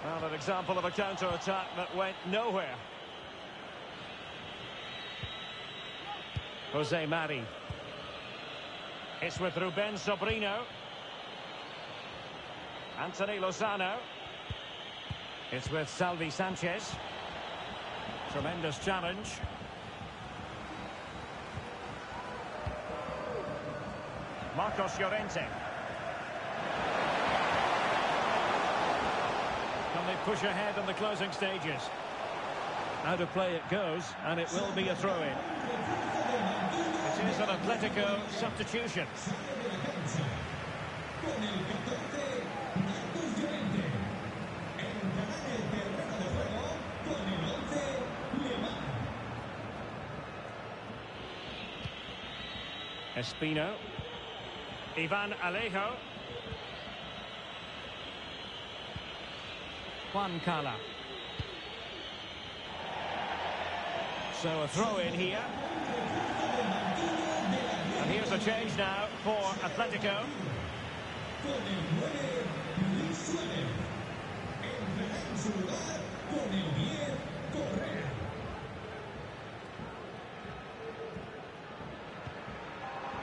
Well, an example of a counter-attack that went nowhere. Jose Mari. It's with Ruben Sobrino. Anthony Lozano. It's with Salvi Sanchez. Tremendous challenge. Marcos Llorente. Can they push ahead in the closing stages? Out of play it goes, and it will be a throw-in. Is an Atletico substitution. Espino. Ivan Alejo. Juan Cala. So a throw in here. A change now for Atletico.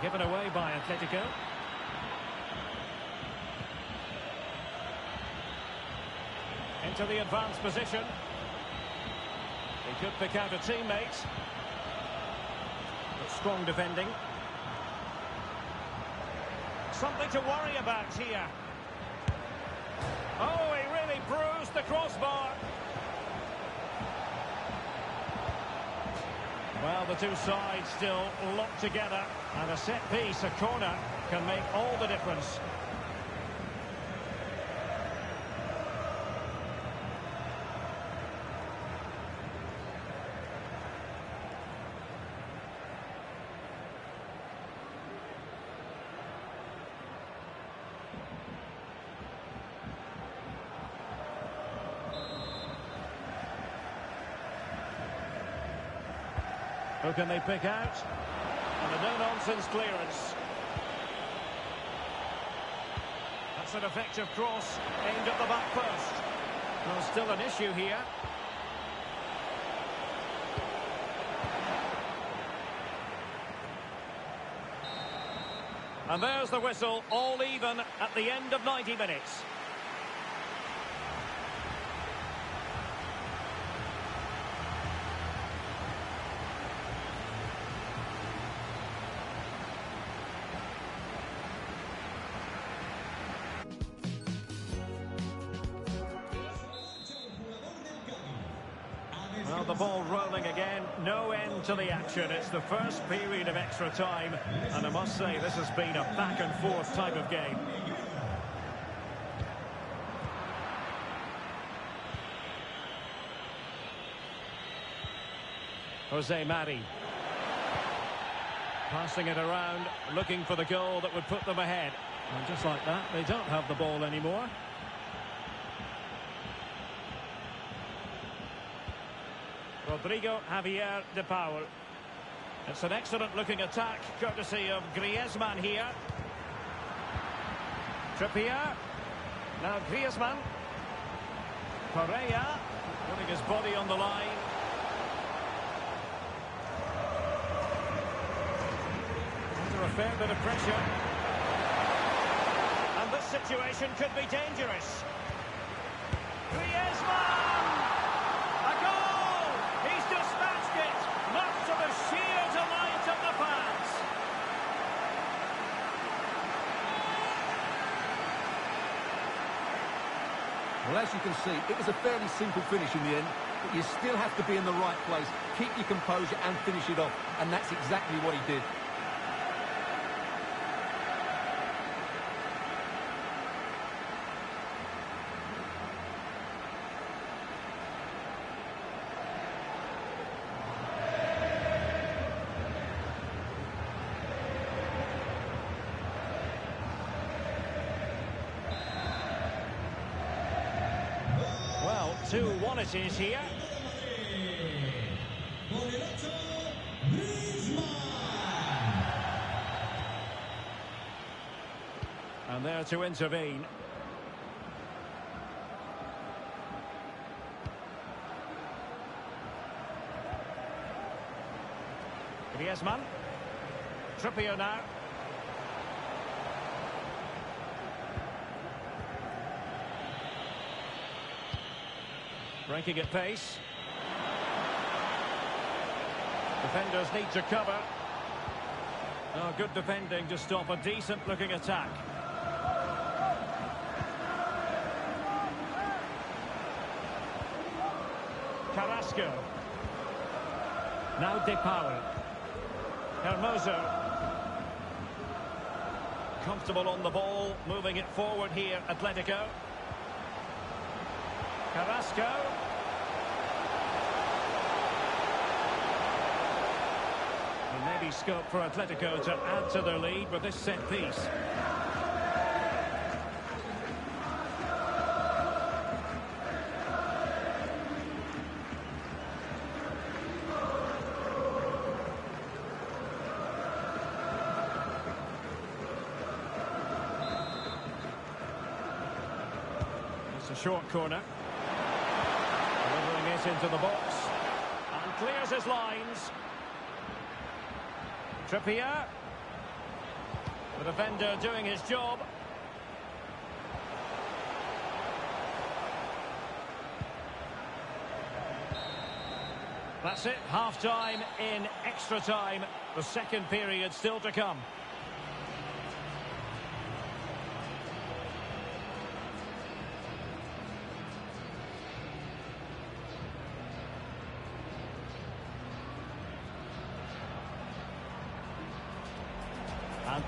Given away by Atletico. Into the advanced position. He could pick out a teammate. But strong defending. Something to worry about here. Oh, he really bruised the crossbar. Well, the two sides still locked together. And a set piece, a corner, can make all the difference. Can they pick out? And a no-nonsense clearance. That's an effective cross aimed at the back post. Well, still an issue here. And there's the whistle, all even at the end of 90 minutes. The action. It's the first period of extra time. And I must say, this has been a back-and-forth type of game. Jose Mari. Passing it around, looking for the goal that would put them ahead. And just like that, they don't have the ball anymore. Rodrigo Javier de Paul. It's an excellent looking attack, courtesy of Griezmann here. Trippier. Now Griezmann. Correa. Putting his body on the line. Under a fair bit of pressure. And this situation could be dangerous. Griezmann! A goal! He's dispatched it! Much to the sheer delight of the fans. Well, as you can see, it was a fairly simple finish in the end, but you still have to be in the right place, keep your composure and finish it off, and that's exactly what he did. Well, 2-1 it is here. And there to intervene. Griezmann. Trippier now. Breaking at pace. Defenders need to cover. Oh, good defending to stop a decent-looking attack. Carrasco. Now De Paul. Hermoso. Comfortable on the ball, moving it forward here, Atletico. Carrasco. And maybe scope for Atletico to add to their lead with this set piece. Short corner. Into the box. And clears his lines. Trippier. The defender doing his job. That's it, half-time in extra time. The second period still to come.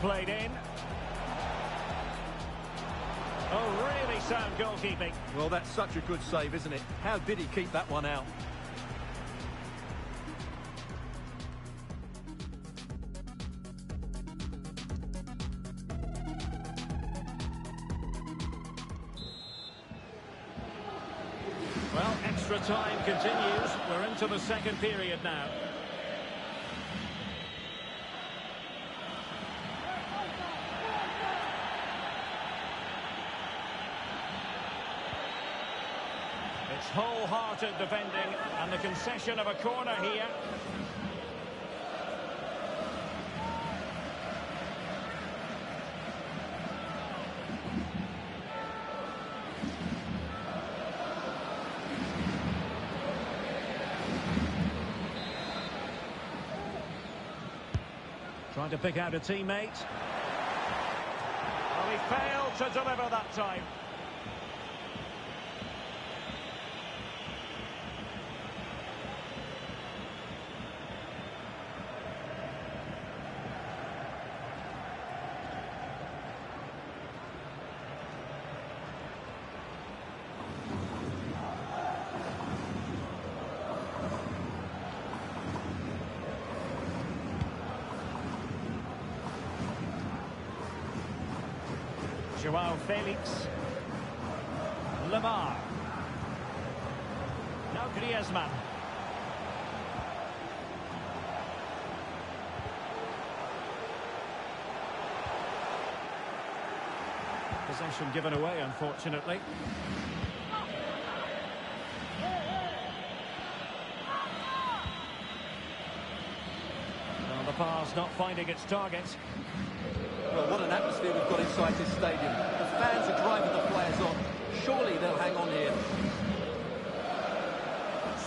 Played in. Oh, really sound goalkeeping. Well, that's such a good save, isn't it? How did he keep that one out? Well, extra time continues. We're into the second period now. It's defending and the concession of a corner here. Trying to pick out a teammate. Well, he failed to deliver that time. Joao Felix. Lemar. Now Griezmann. Possession given away, unfortunately. Well, the pass not finding its target. Well, what an atmosphere we've got inside this stadium. The fans are driving the players on. Surely they'll hang on here.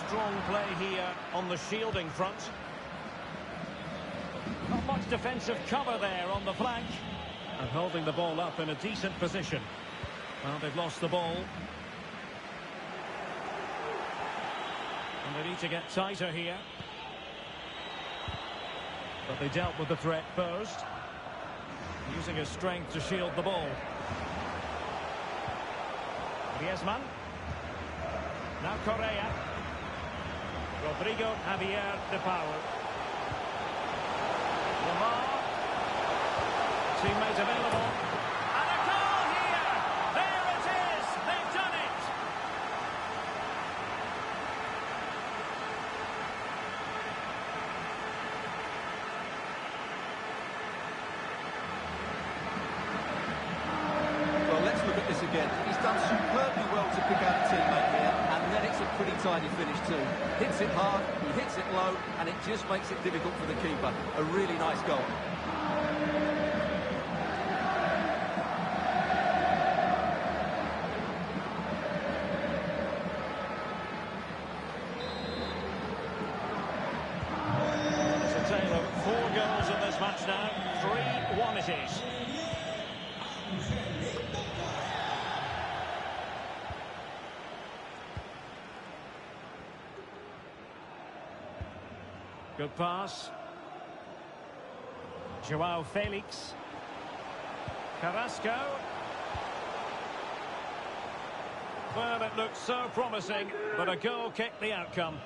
Strong play here on the shielding front. Not much defensive cover there on the flank. And holding the ball up in a decent position. Well, they've lost the ball. And they need to get tighter here. But they dealt with the threat posed. Using his strength to shield the ball. Griezmann. Now Correa. Rodrigo Javier de Paul. Lemar. Teammate available. And a goal here! There it is! They've done it! Well, let's look at this again. He's done superbly well to pick out a teammate here, and then it's a pretty tidy finish too. Hits it hard, he hits it low, and it just makes it difficult for the keeper. A really nice goal. It's a four goals in this match now. 3-1 it is. Good pass. Joao Felix. Carrasco. Well, it looked so promising, but a goal kicked the outcome.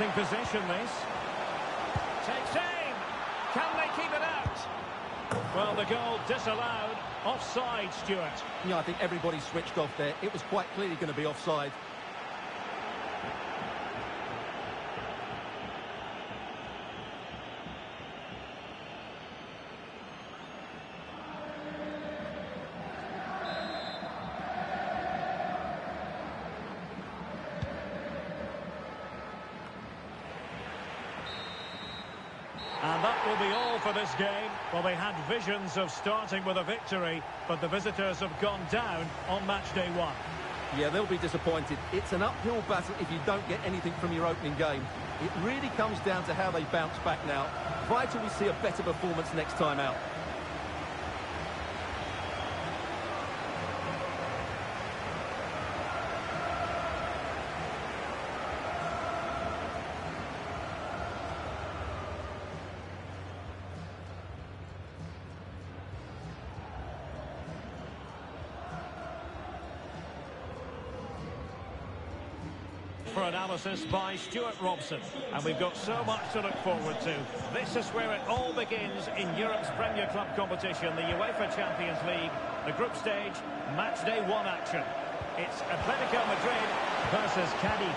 Promising possession, this. Takes aim. Can they keep it out? Well, the goal disallowed. Offside, Stewart. Yeah, I think everybody switched off there. It was quite clearly going to be offside. And that will be all for this game. Well, they had visions of starting with a victory, but the visitors have gone down on match day one. Yeah, they'll be disappointed. It's an uphill battle if you don't get anything from your opening game. It really comes down to how they bounce back now. Vital we see a better performance next time out. For analysis by Stewart Robson. And we've got so much to look forward to. This is where it all begins in Europe's Premier Club competition, the UEFA Champions League, the group stage, match day one action. It's Atletico Madrid versus Cadiz.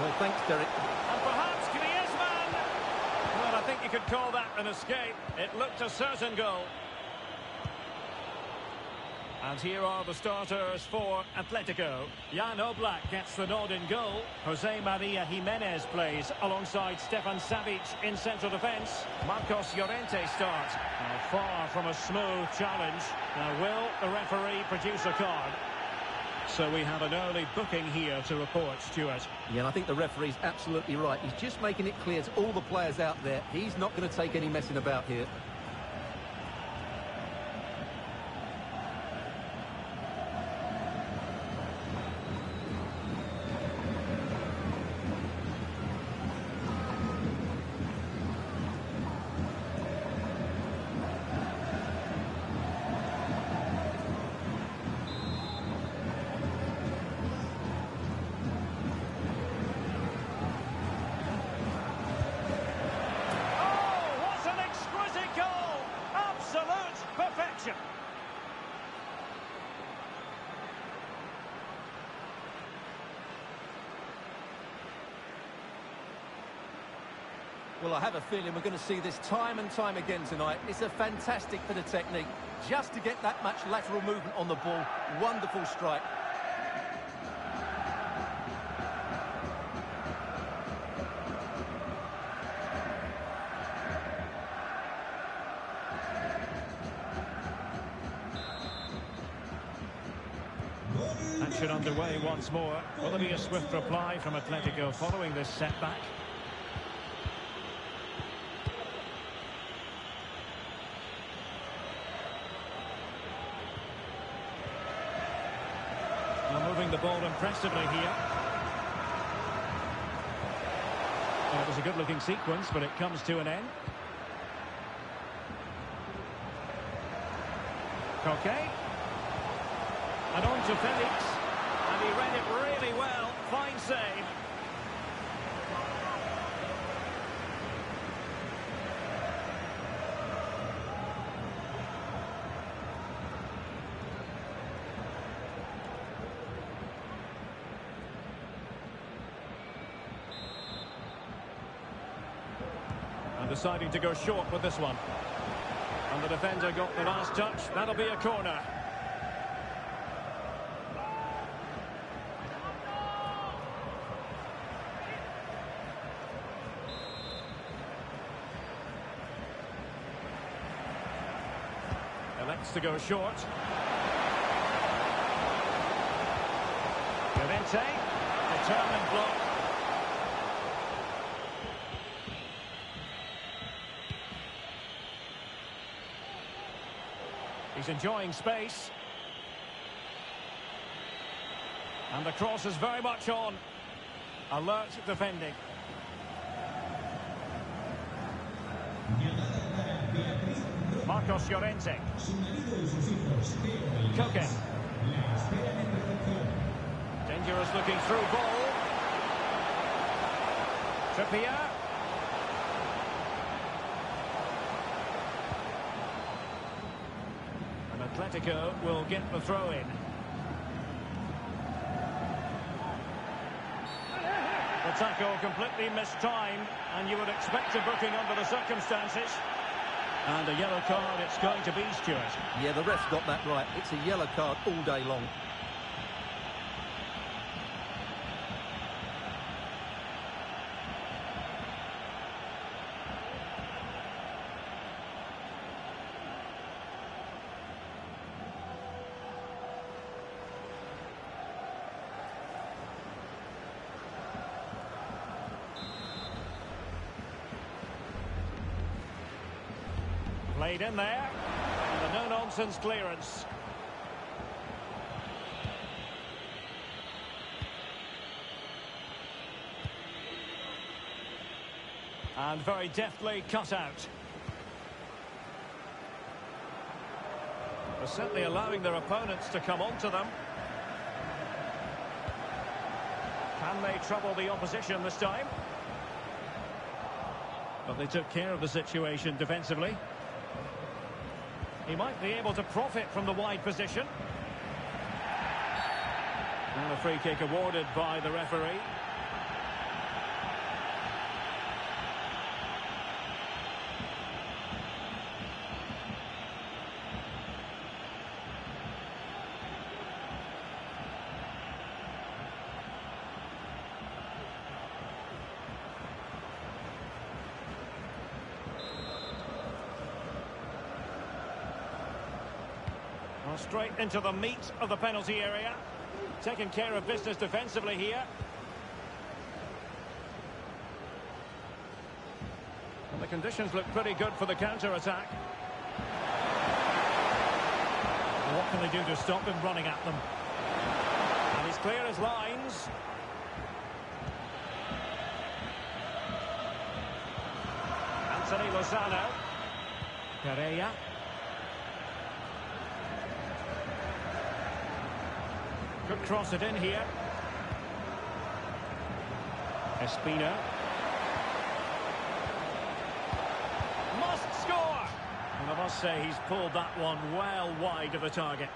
Well, thanks, Derek. And perhaps Griezmann. Well, I think you could call that an escape. It looked a certain goal. And here are the starters for Atletico. Jan Oblak gets the nod in goal. Jose Maria Gimenez plays alongside Stefan Savic in central defence. Marcos Llorente starts. Now, far from a smooth challenge. Now, will the referee produce a card? So we have an early booking here to report, Stewart. Yeah, and I think the referee's absolutely right. He's just making it clear to all the players out there, he's not going to take any messing about here. I have a feeling we're going to see this time and time again tonight. It's a fantastic bit of technique. Just to get that much lateral movement on the ball. Wonderful strike. Action underway once more. Will there be a swift reply from Atletico following this setback? Now moving the ball impressively here. Well, it was a good-looking sequence, but it comes to an end. Koke. And on to Felix. And he read it really well. Fine save. Deciding to go short with this one. And the defender got the last touch. That'll be a corner. Elects to go short. Llorente, determined block. Enjoying space. And the cross is very much on. Alert defending. Marcos Llorente. Koke. Dangerous looking through ball. Trippier. And Atletico will get the throw in. The tackle completely mistimed, and you would expect a booking under the circumstances. And a yellow card it's going to be, Stewart. Yeah, the ref's got that right. It's a yellow card all day long. In there. And a no-nonsense clearance. And very deftly cut out. They're certainly allowing their opponents to come onto them. Can they trouble the opposition this time? But they took care of the situation defensively. He might be able to profit from the wide position. And a free kick awarded by the referee. Straight into the meat of the penalty area. Taking care of business defensively here. And the conditions look pretty good for the counter-attack. What can they do to stop him running at them? And he's clear as lines. Anthony Lozano. Perea. Cross it in here. Espino. Must score! And I must say he's pulled that one well wide of the target.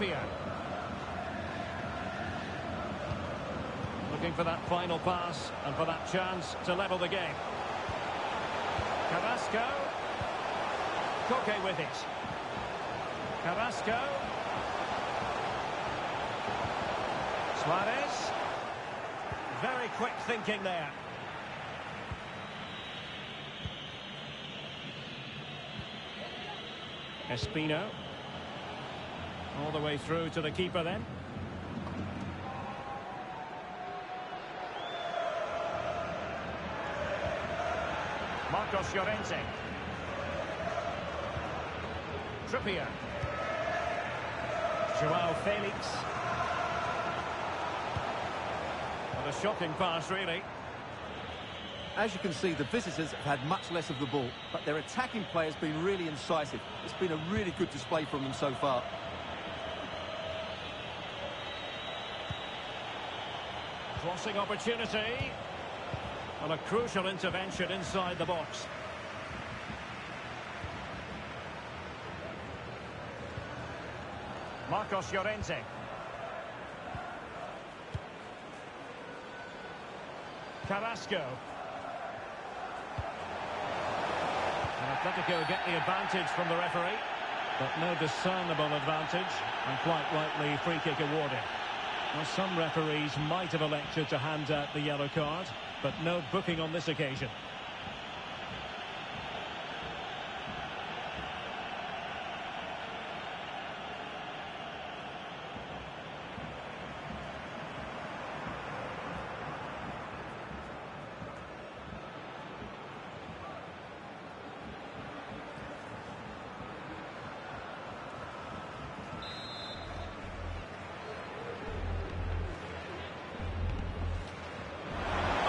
Trippier. Looking for that final pass and for that chance to level the game. Carrasco. Koke with it. Carrasco. Suarez. Very quick thinking there. Espino. All the way through to the keeper then. Marcos Llorente. Trippier. Joao Felix. What a shocking pass, really. As you can see, the visitors have had much less of the ball, but their attacking play has been really incisive. It's been a really good display from them so far. Crossing opportunity. And a crucial intervention inside the box. Marcos Llorente. Carrasco. And Atletico get the advantage from the referee. But no discernible advantage. And quite rightly, free kick awarded. Well, some referees might have elected to hand out the yellow card, but no booking on this occasion.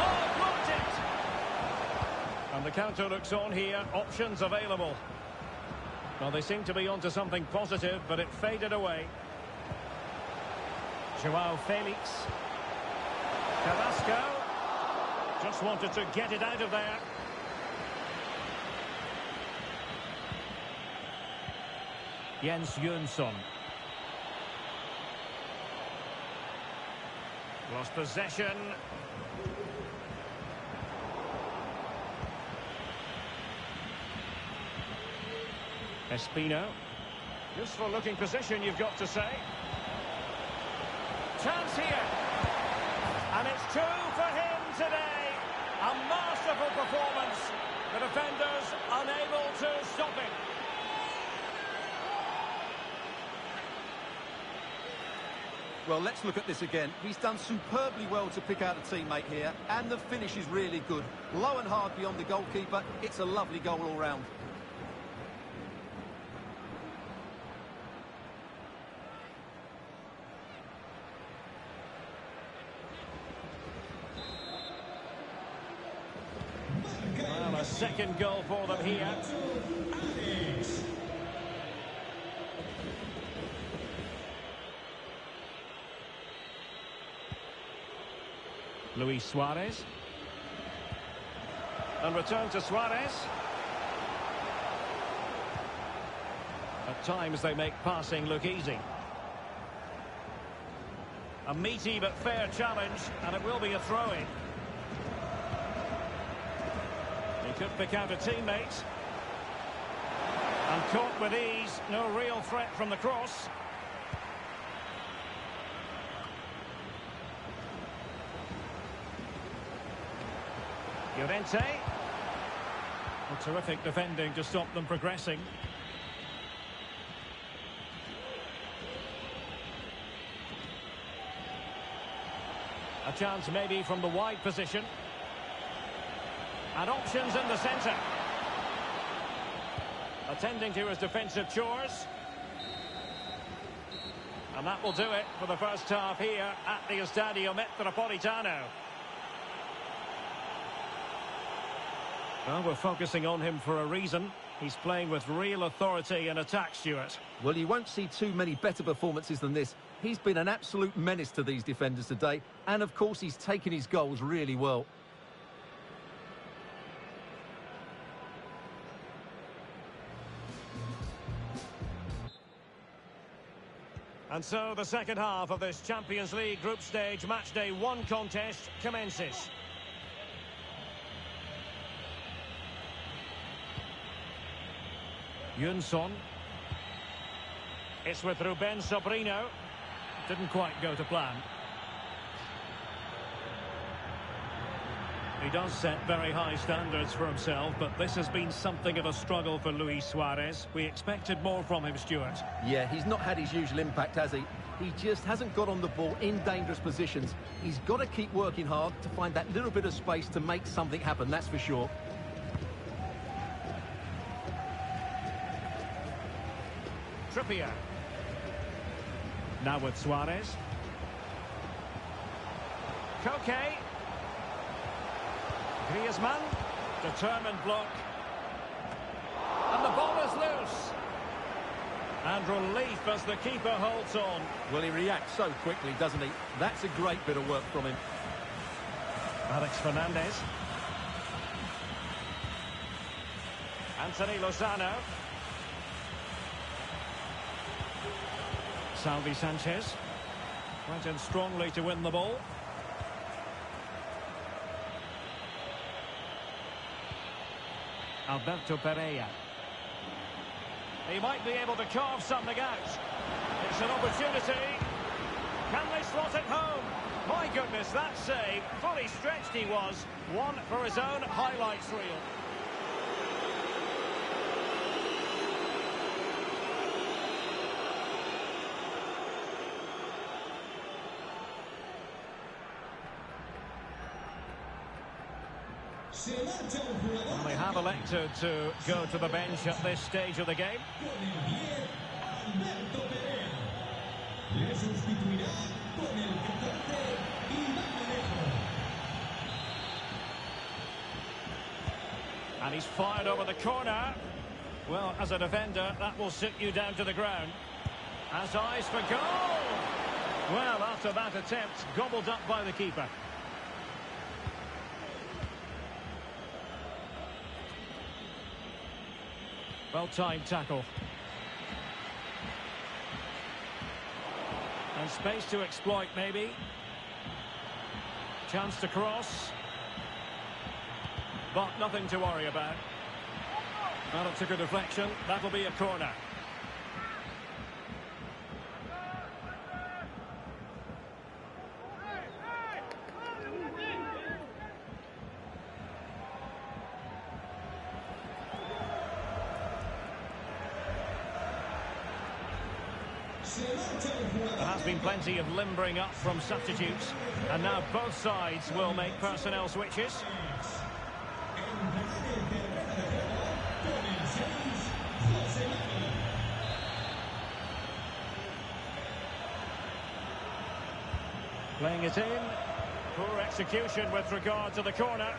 Oh, blocked it! And the counter looks on here. Options available. Well, they seem to be onto something positive, but it faded away. Joao Felix. Carrasco. Just wanted to get it out of there. Jens Jönsson. Lost possession. Espino. Useful looking position, you've got to say. Chance here. And it's two for him today. A masterful performance. The defenders unable to stop him. Well, let's look at this again. He's done superbly well to pick out a teammate here, and the finish is really good. Low and hard beyond the goalkeeper. It's a lovely goal all round. Well, a second goal for them here. Luis Suarez. And return to Suarez. At times they make passing look easy. A meaty but fair challenge, and it will be a throw-in. He could pick out a teammate. And caught with ease, no real threat from the cross. Llorente. Well, terrific defending to stop them progressing. A chance maybe from the wide position. And options in the centre. Attending to his defensive chores. And that will do it for the first half here at the Estadio Metropolitano. Well, we're focusing on him for a reason. He's playing with real authority in attack, Stewart. Well, you won't see too many better performances than this. He's been an absolute menace to these defenders today, and of course he's taken his goals really well. And so the second half of this Champions League group stage match day one contest commences. Jonsson. It's with Ruben Sobrino. Didn't quite go to plan. He does set very high standards for himself, but this has been something of a struggle for Luis Suarez. We expected more from him, Stewart. Yeah, he's not had his usual impact, has he? He just hasn't got on the ball in dangerous positions. He's got to keep working hard to find that little bit of space to make something happen, that's for sure. Trippier. Now with Suarez. Koke. Griezmann. Determined block. And the ball is loose. And relief as the keeper holds on. Well, he reacts so quickly, doesn't he? That's a great bit of work from him. Alex Fernandez. Anthony Lozano. Salvi Sanchez. Went in strongly to win the ball. Alberto Perea. He might be able to carve something out. It's an opportunity. Can they slot it home? My goodness, that save. Fully stretched he was. One for his own highlights reel. And they have elected to go to the bench at this stage of the game. And he's fired over the corner. Well, as a defender, that will sit you down to the ground. Has eyes for goal! Well, after that attempt, gobbled up by the keeper. Well-timed tackle. And space to exploit, maybe. Chance to cross. But nothing to worry about. Well, it took a deflection. That'll be a corner. There has been plenty of limbering up from substitutes. And now both sides will make personnel switches. Playing it in. Poor execution with regard to the corner.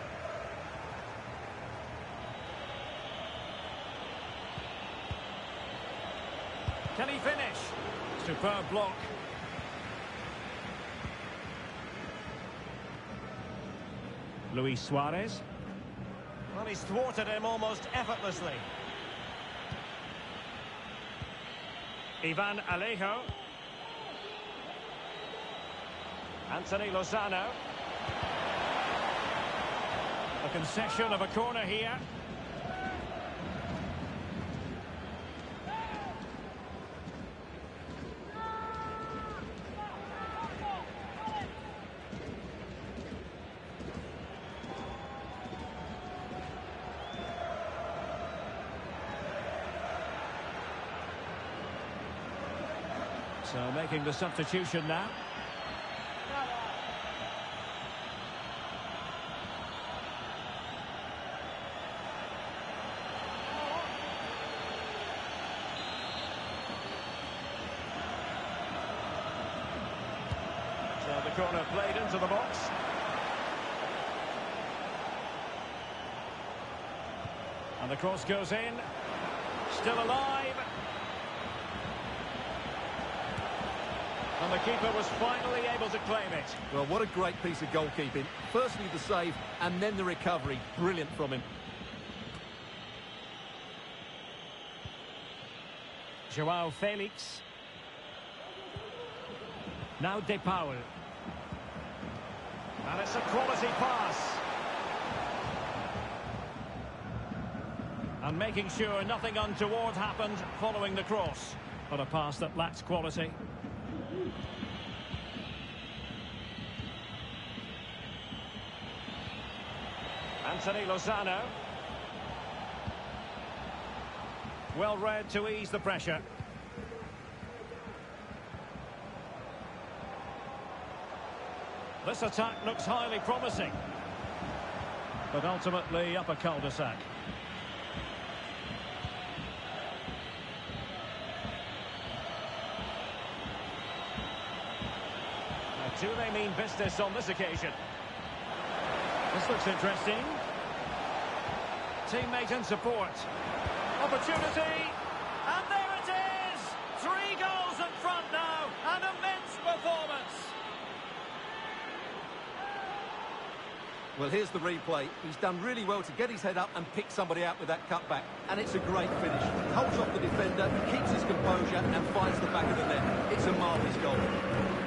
Can he finish? Superb block. Luis Suarez. Well, he's thwarted him almost effortlessly. Ivan Alejo. Anthony Lozano. A concession of a corner here. So making the substitution now. So the corner played into the box. And the cross goes in. Still alive. And the keeper was finally able to claim it. Well, what a great piece of goalkeeping. Firstly, the save, and then the recovery. Brilliant from him. Joao Felix. Now De Paul. And it's a quality pass. And making sure nothing untoward happened following the cross. But a pass that lacks quality. Anthony Lozano. Well read to ease the pressure. This attack looks highly promising. But ultimately up a cul-de-sac. do they mean business on this occasion? This looks interesting. Teammate and support. Opportunity. And there it is! Three goals in front now. An immense performance. Well, here's the replay. He's done really well to get his head up and pick somebody out with that cutback. And it's a great finish. Holds off the defender, keeps his composure and finds the back of the net. It's a marvellous goal.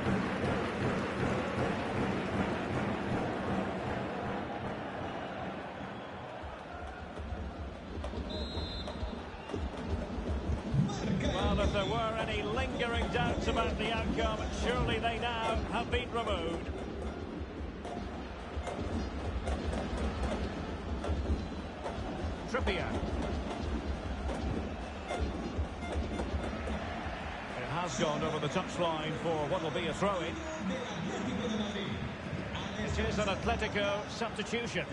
Touchline for what will be a throw-in. It is an Atletico substitution.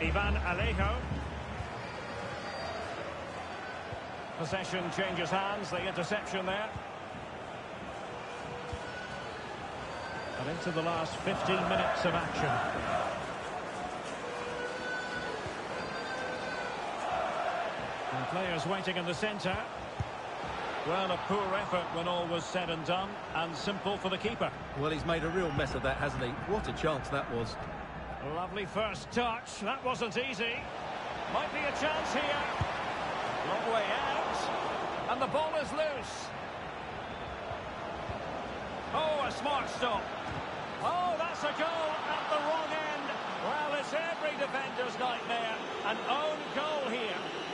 Ivan Alejo. Possession changes hands, the interception there. And into the last 15 minutes of action. Players waiting in the centre. Well, a poor effort when all was said and done, and simple for the keeper. Well, he's made a real mess of that, hasn't he? What a chance that was. Lovely first touch. That wasn't easy. Might be a chance here. Long way out. And the ball is loose. Oh, a smart stop. Oh, that's a goal at the wrong end. Well, it's every defender's nightmare. An own goal here.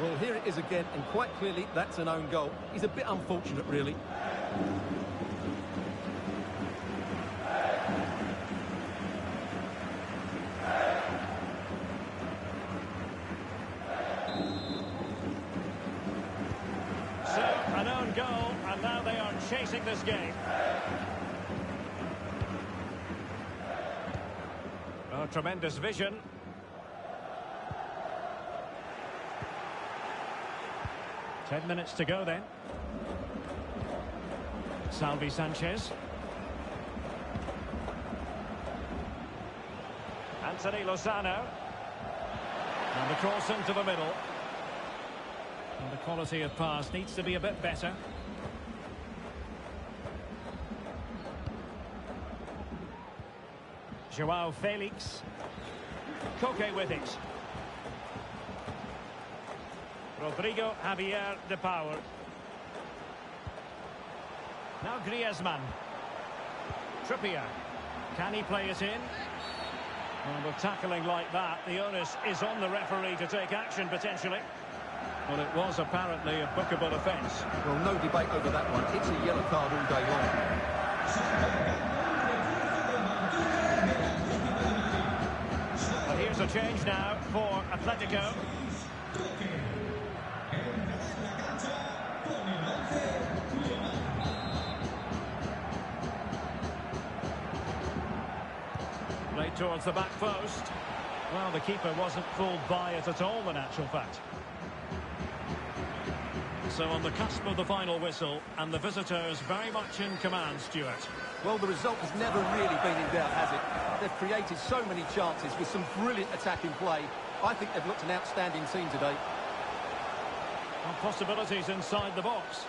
Well, here it is again, and quite clearly that's an own goal. He's a bit unfortunate, really. So, an own goal, and now they are chasing this game. Oh, tremendous vision. Ten minutes to go then. Salvi Sanchez. Anthony Lozano. And the cross into the middle. And the quality of pass needs to be a bit better. Joao Felix. Koke with it. Rodrigo Javier De Paul. Now Griezmann. Trippier. Can he play it in? Well, with tackling like that, the onus is on the referee to take action, potentially. Well, it was apparently a bookable offence. Well, no debate over that one. It's a yellow card all day long. But here's a change now for Atletico. Towards the back post. Well, the keeper wasn't fooled by it at all, in actual fact. So on the cusp of the final whistle, and the visitors very much in command, Stewart. Well, the result has never really been in doubt, has it? They've created so many chances with some brilliant attacking play. I think they've looked an outstanding team today. And possibilities inside the box.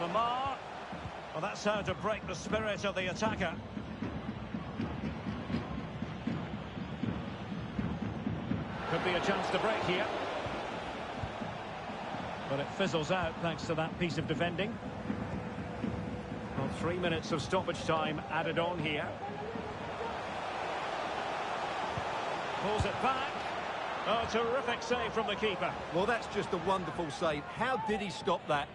Lemar. Well, that's how to break the spirit of the attacker. Could be a chance to break here. But it fizzles out thanks to that piece of defending. Well, three minutes of stoppage time added on here. Pulls it back. Oh, terrific save from the keeper. Well, that's just a wonderful save. How did he stop that?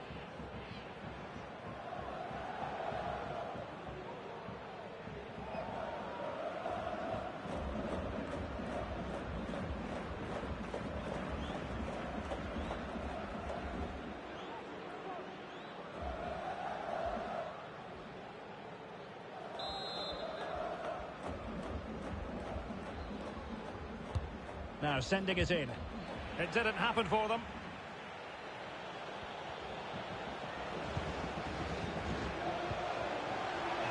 Sending it in. It didn't happen for them.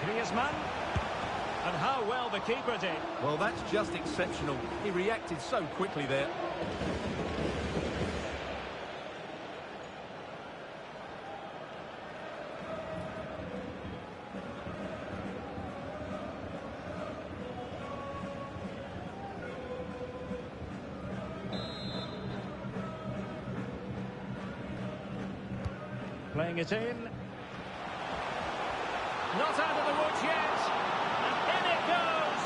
Griezmann. And how well the keeper did. Well, that's just exceptional. He reacted so quickly there. It in. Not out of the woods yet. And in it goes.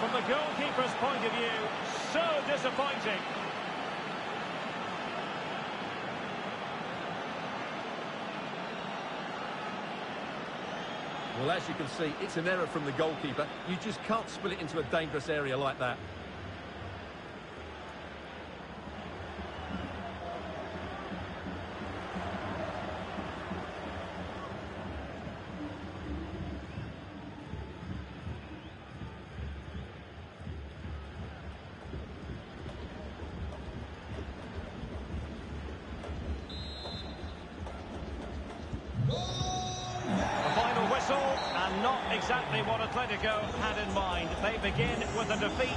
From the goalkeeper's point of view, so disappointing. Well, as you can see, it's an error from the goalkeeper. You just can't spill it into a dangerous area like that. The final whistle, and not exactly what Atletico had in mind. They begin with a defeat.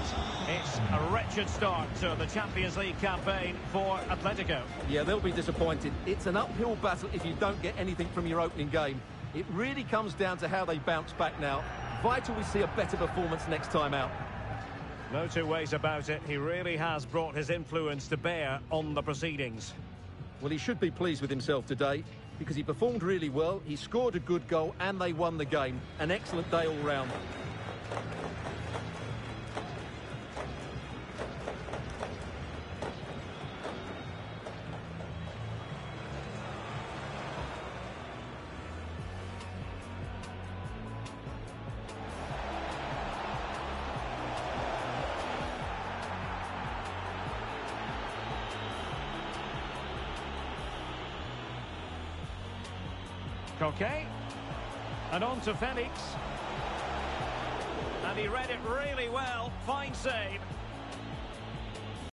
It's a wretched start to the Champions League campaign for Atletico. Yeah, they'll be disappointed. It's an uphill battle if you don't get anything from your opening game. It really comes down to how they bounce back now. Vital we see a better performance next time out. No two ways about it. He really has brought his influence to bear on the proceedings. Well, he should be pleased with himself today because he performed really well, he scored a good goal and they won the game. An excellent day all round. To Felix. And he read it really well. Fine save.